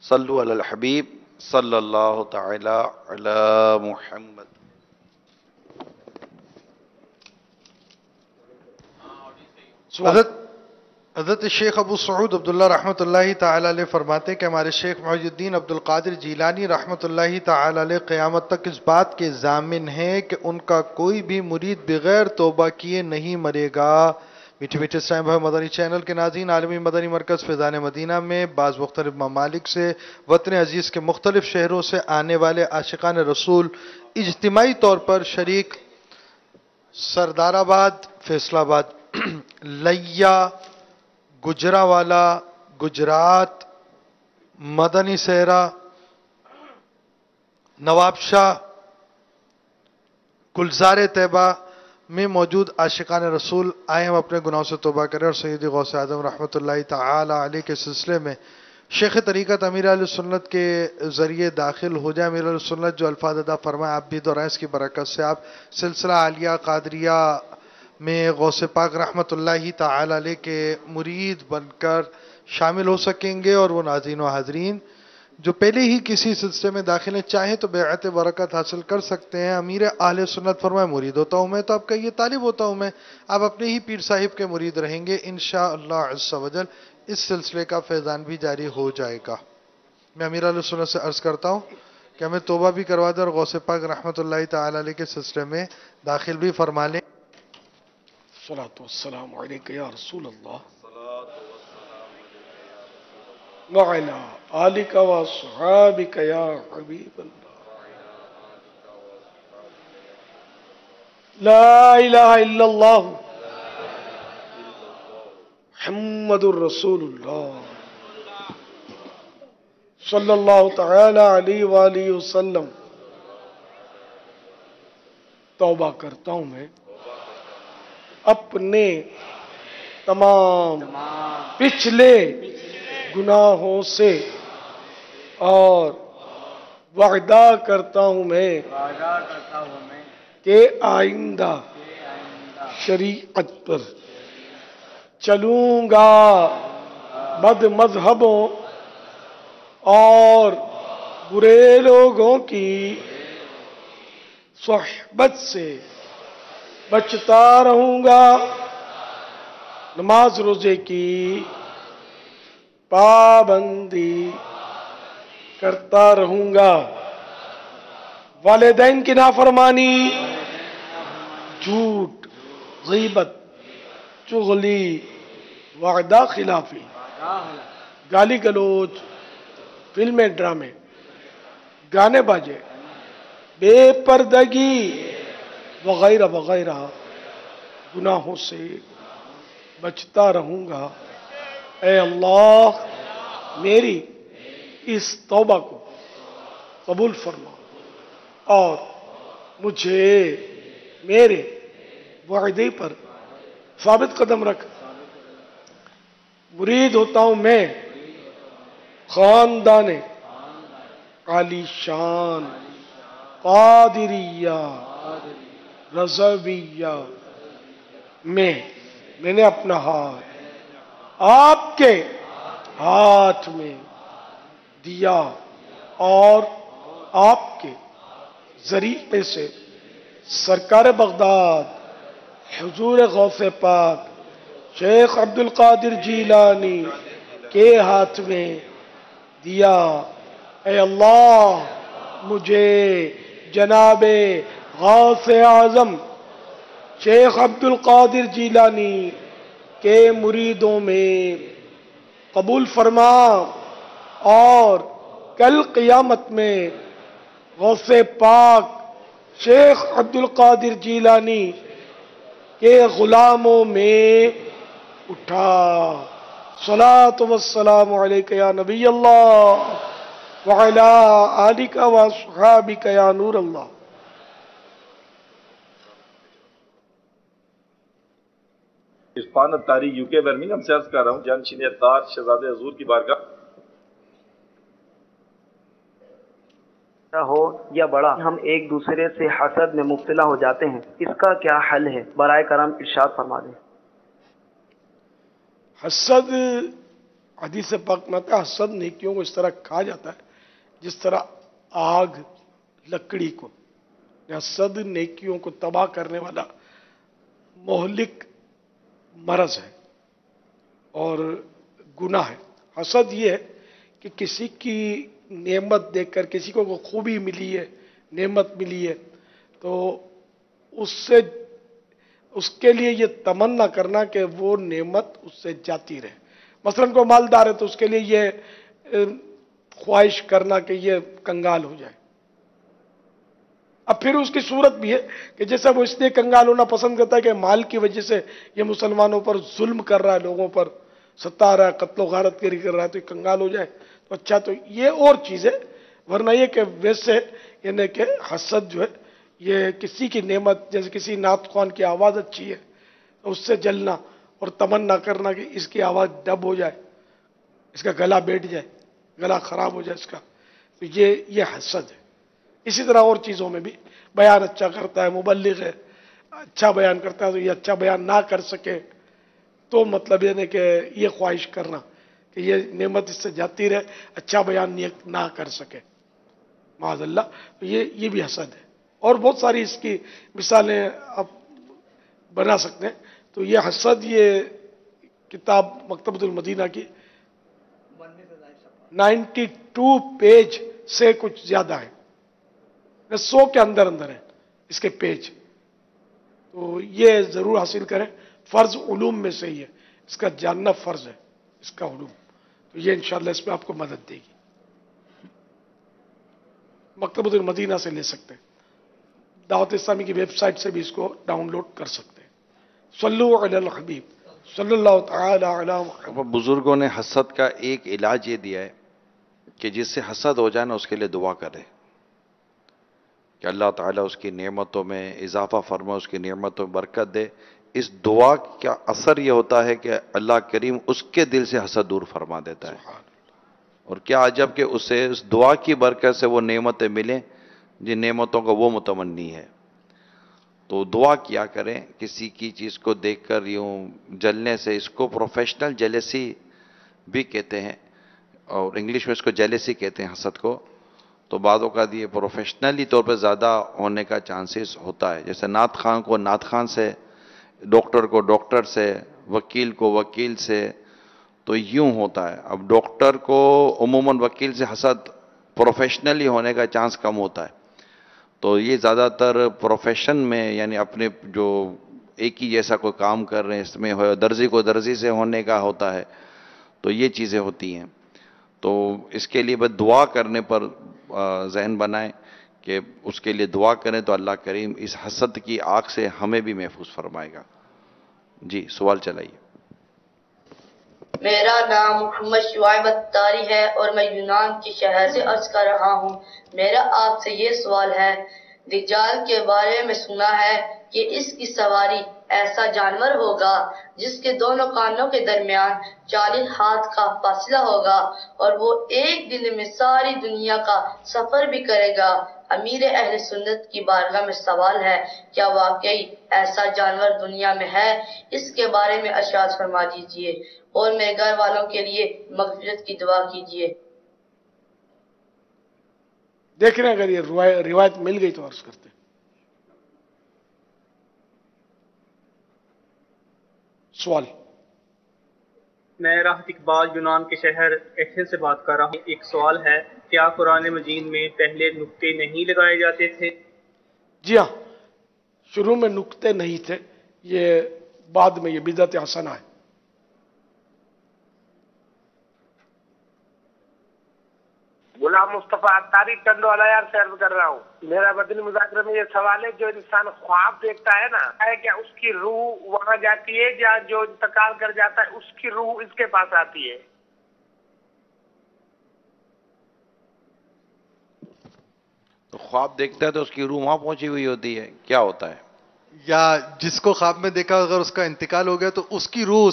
صلو علی الحبیب صلی اللہ تعالی علی محمد۔ حضرت حضرت شیخ ابو سعود عبداللہ رحمۃ اللہ تعالی علیہ فرماتے ہیں کہ ہمارے شیخ محی الدین عبد القادر جیلانی رحمۃ اللہ تعالی علیہ قیامت تک اس بات کے ضامن ہیں کہ ان کا کوئی بھی مرید بغیر توبہ کیے نہیں مرے گا۔ میٹھے میٹھے اسلام بھائی مدنی چینل کے ناظرین، عالمی مدنی مرکز فیضان مدینہ میں بعض مختلف ممالک سے، وطن عزیز کے مختلف شہروں سے آنے والے عاشقان رسول اجتماعی طور پر شریک سردار آباد فیصلہ آباد لیا گجرا والا گجرات، مدنی صحرا، نواب شاہ، گلزار طیبہ میں موجود عاشقان رسول آئے ہم اپنے گناہوں سے توبہ کریں اور سید غوث اعظم رحمۃ اللہ تعالی علیہ کے سلسلے میں شیخ طریقت امیر علیہ سنت کے ذریعے داخل ہو جائے امیر علیہ سنت جو الفاظ ادا فرمائے، آپ بھی دورائیں اس کی برکت سے، آپ سلسلہ عالیہ، قادریہ میں غوث پاک رحمۃ اللہ تعالی علیہ کے مرید بن کر شامل ہو سکیں گے اور وہ ناظرین و حاضرین جو پہلے ہی کسی سلسلے میں داخل ہیں، چاہیں تو بیعت برکت حاصل کر سکتے ہیں۔ امیر اہل سنت فرمائے، مرید ہوتا ہوں میں، تو آپ کا یہ طالب ہوتا ہوں میں۔ آپ اپنے ہی پیر صاحب کے مرید رہیں گے۔ انشاءاللہ عز و جل اس سلسلے کا فیضان بھی جاری ہو جائے گا۔ میں امیر علیہ سنت سے عرض کرتا ہوں کہ ہمیں توبہ بھی کروا دیں اور غوث پاک رحمۃ اللہ تعالی علیہ کے سلسلے میں داخل بھی فرما لیں۔ صلاۃ والسلام علیک یا رسول اللہ وعلا آلک و صحابک یا حبیب اللہ لا الہ الا اللہ محمد الرسول اللہ صلی اللہ تعالی علیہ وآلہ وسلم. توبہ کرتا ہوں میں. اپنے تمام پچھلے گناہوں سے اور وعدہ کرتا ہوں میں کہ آئندہ شریعت پر چلوں گا بد مذہبوں اور برے لوگوں کی صحبت سے بچتا رہوں گا۔ نماز روزے کی پابندی کرتا رہوں گا۔ والدین کی نافرمانی، جھوٹ، غیبت، چغلی، وعدہ خلافی۔ گالی گلوچ، فلمیں، ڈرامے، گانے باجے۔ بے پردگی۔ وغیرہ وغیرہ گناہوں سے بچتا رہوں گا۔ اے اللہ، میری اس توبہ کو قبول فرما اور مجھے میرے وعدے پر ثابت قدم رکھ۔ مرید ہوتا ہوں میں، خاندان عالی شان، قادریہ۔ رضویہ میں میں نے اپنا ہاتھ آپ کے ہاتھ میں دیا اور آپ کے ذریعے سے سرکار بغداد، حضور غوث پاک، شیخ عبد القادر جیلانی کے ہاتھ میں دیا، اے اللہ، مجھے جناب غوث اعظم، شیخ عبد القادر جیلانی کے مریدوں میں قبول فرما اور کل قیامت میں غوث پاک شیخ عبد القادر جیلانی کے غلاموں میں اٹھا۔ صلاۃ وسلام علیک یا نبی اللہ وعلا آلک و یا نور اللہ۔ Irfan Atari U K Birmingham سے عرض کر رہا ہوں۔ جان شین اتار شہزاد حضور کی بارگاہ۔ ہو یا بڑا ہم ایک دوسرے سے حسد میں مبتلا ہو جاتے ہیں۔ اس کا کیا حل ہے؟ برائے کرم ارشاد فرما دیں۔ حسد حدیث پاک میں آتا حسد نیکیوں کو اس طرح کھا جاتا ہے جس طرح آگ لکڑی کو حسد نیکیوں کو تباہ کرنے والا محلک مرض ہے اور گناہ ہے۔ حسد یہ ہے کہ کسی کی نعمت دیکھ کر کسی کو خوبی ملی ہے، نعمت ملی ہے، تو اس سے، اس کے لیے یہ تمنا کرنا کہ وہ نعمت اس سے جاتی رہے۔ مثلا کو مالدار ہے تو اس کے لیے یہ خواہش کرنا کہ یہ کنگال ہو جائے۔ اب پھر اس کی صورت بھی ہے کہ جیسا وہ اس لیے کنگال ہونا پسند کرتا ہے کہ مال کی وجہ سے یہ مسلمانوں پر ظلم کر رہا ہے لوگوں پر، ستا رہا ہے، قتل و غارت گری کر رہا ہے، تو یہ کنگال ہو جائے۔ تو اچھا تو یہ اور چیز ہے۔ ورنہ یہ کہ ویسے یعنی کہ حسد جو ہے، یہ کسی کی نعمت، جیسے کسی نعت خوان کی آواز اچھی ہے، اس سے جلنا اور تمنا کرنا کہ اس کی آواز ڈب ہو جائے، اس کا گلا بیٹھ جائے، گلا خراب ہو جائے اس کا۔ تو یہ یہ حسد ہے۔ اسی طرح اور چیزوں میں بھی بیان اچھا کرتا ہے مبلغ ہے اچھا بیان کرتا ہے تو یہ اچھا بیان نہ کر سکے تو مطلب یہ نہیں کہ یہ خواہش کرنا کہ یہ نعمت اس سے جاتی رہے اچھا بیان نہ کر سکے۔ معاذ اللہ تو یہ یہ بھی حسد ہے۔ اور بہت ساری اس کی مثالیں آپ بنا سکتے ہیں۔ تو یہ حسد یہ کتاب مکتبۃ المدینہ کی نائنٹی ٹو پیج سے کچھ زیادہ ہے۔ سو کے اندر اندر ہیں، اس کے پیج تو یہ ضرور حاصل کریں، فرض علوم میں سے ہی ہے اس کا جاننا فرض ہے، اس کا علوم۔ تو یہ انشاءاللہ اس میں آپ کو مدد دے گی۔ مکتب المدینہ سے لے سکتے ہیں۔ دعوت اسلامی کی ویب سائٹ سے بھی اس کو ڈاؤن لوڈ کر سکتے ہیں۔ صلو علی الحبیب۔ صلی اللہ تعالی علی بزرگوں نے حسد کا ایک علاج یہ دیا ہے کہ جس سے حسد ہو جائے نا، اس کے لیے دعا کرے۔ کہ اللہ تعالیٰ اس کی نعمتوں میں اضافہ فرما اس کی نعمتوں میں برکت دے۔ اس دعا کا اثر یہ ہوتا ہے کہ اللہ کریم اس کے دل سے حسد دور فرما دیتا ہے۔ اور کیا عجب کہ اسے اس دعا کی برکت سے وہ نعمتیں ملیں جن نعمتوں کا وہ متمنی ہے۔ تو دعا کیا کریں کسی کی چیز کو دیکھ کر یوں جلنے سے اس کو پروفیشنل جیلیسی بھی کہتے ہیں اور انگلش میں اس کو جیلیسی کہتے ہیں حسد کو۔ تو بعضوں کا یہ پروفیشنلی طور پہ زیادہ ہونے کا چانسز ہوتا ہے۔ جیسے نعت خان کو، نعت خان سے ڈاکٹر کو ڈاکٹر سے، وکیل کو، وکیل سے تو یوں ہوتا ہے۔ اب ڈاکٹر کو عموماً وکیل سے حسد پروفیشنلی ہونے کا چانس کم ہوتا ہے۔ تو یہ زیادہ تر پروفیشن میں یعنی اپنے جو ایک ہی جیسا کوئی کام کر رہے ہیں، اس میں درزی کو درزی سے ہونے کا ہوتا ہے۔ تو یہ چیزیں ہوتی ہیں۔ تو اس کے لیے بس دعا کرنے پر ذہن بنائیں کہ اس کے لیے دعا کریں تو اللہ کریم اس حسد کی آگ سے ہمیں بھی محفوظ فرمائے گا۔ جی سوال چلائیے۔ میرا نام محمد شوائب اتاری ہے اور میں یونان کی شہر سے عرض کر رہا ہوں۔ میرا آپ سے یہ سوال ہے، دجال کے بارے میں سنا ہے کہ اس کی سواری ایسا جانور ہوگا جس کے دونوں کانوں کے درمیان چالیس ہاتھ کا فاصلہ ہوگا اور وہ ایک دن میں ساری دنیا کا سفر بھی کرے گا۔ امیر اہل سنت کی بارگاہ میں سوال ہے، کیا واقعی ایسا جانور دنیا میں ہے؟ اس کے بارے میں اشاد فرما دیجیے اور میرے گھر والوں کے لیے مغفرت کی دعا کیجیے۔ دیکھ رہے ہیں، اگر یہ روایت روایت مل گئی تو عرض کرتے ہیں۔ سوال۔ میں راحت اقبال یونان کے شہر ایتھن سے بات کر رہا ہوں۔ ایک سوال ہے کیا قرآن مجید میں پہلے نقطے نہیں لگائے جاتے تھے؟ جی ہاں شروع میں نقطے نہیں تھے یہ بعد میں یہ بدعت حسنہ ہے غلام مصطفیٰ اتاری ٹنڈو والا یار سیر کر رہا ہوں۔ میرا بدنی مذاکرے میں یہ سوال ہے جو انسان خواب دیکھتا ہے نا ہے کیا اس کی روح وہاں جاتی ہے یا جو انتقال کر جاتا ہے اس کی روح اس کے پاس آتی ہے؟ تو خواب دیکھتا ہے تو اس کی روح وہاں پہنچی ہوئی ہوتی ہے کیا ہوتا ہے؟ یا جس کو خواب میں دیکھا اگر اس کا انتقال ہو گیا تو اس کی روح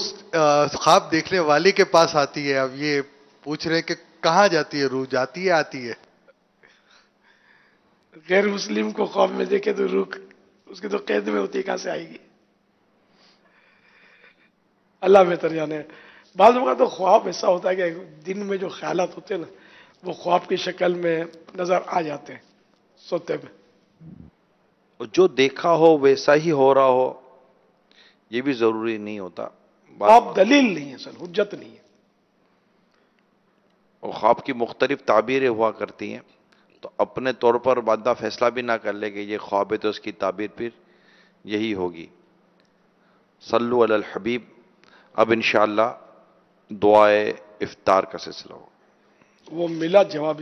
خواب دیکھنے والے کے پاس آتی ہے۔ اب یہ پوچھ رہے ہیں کہ کہاں جاتی ہے روح جاتی ہے آتی ہے۔ غیر مسلم کو خواب میں دیکھے تو روح اس کی تو قید میں ہوتی ہے کہاں سے آئے گی؟ اللہ بہتر جانے۔ بعض اوقات تو خواب ایسا ہوتا ہے کہ دن میں جو خیالات ہوتے ہیں نا وہ خواب کی شکل میں نظر آ جاتے ہیں سوتے میں جو دیکھا ہو ویسا ہی ہو رہا ہو یہ بھی ضروری نہیں ہوتا۔ خواب دلیل نہیں ہے سر حجت نہیں ہے۔ اور خواب کی مختلف تعبیریں ہوا کرتی ہیں، تو اپنے طور پر بندہ فیصلہ بھی نہ کر لے کہ یہ خواب ہے تو اس کی تعبیر پھر یہی ہوگی۔ صلو علی الحبیب، اب انشاءاللہ دعائے افطار کا سلسلہ ہو۔ وہ ملا جواب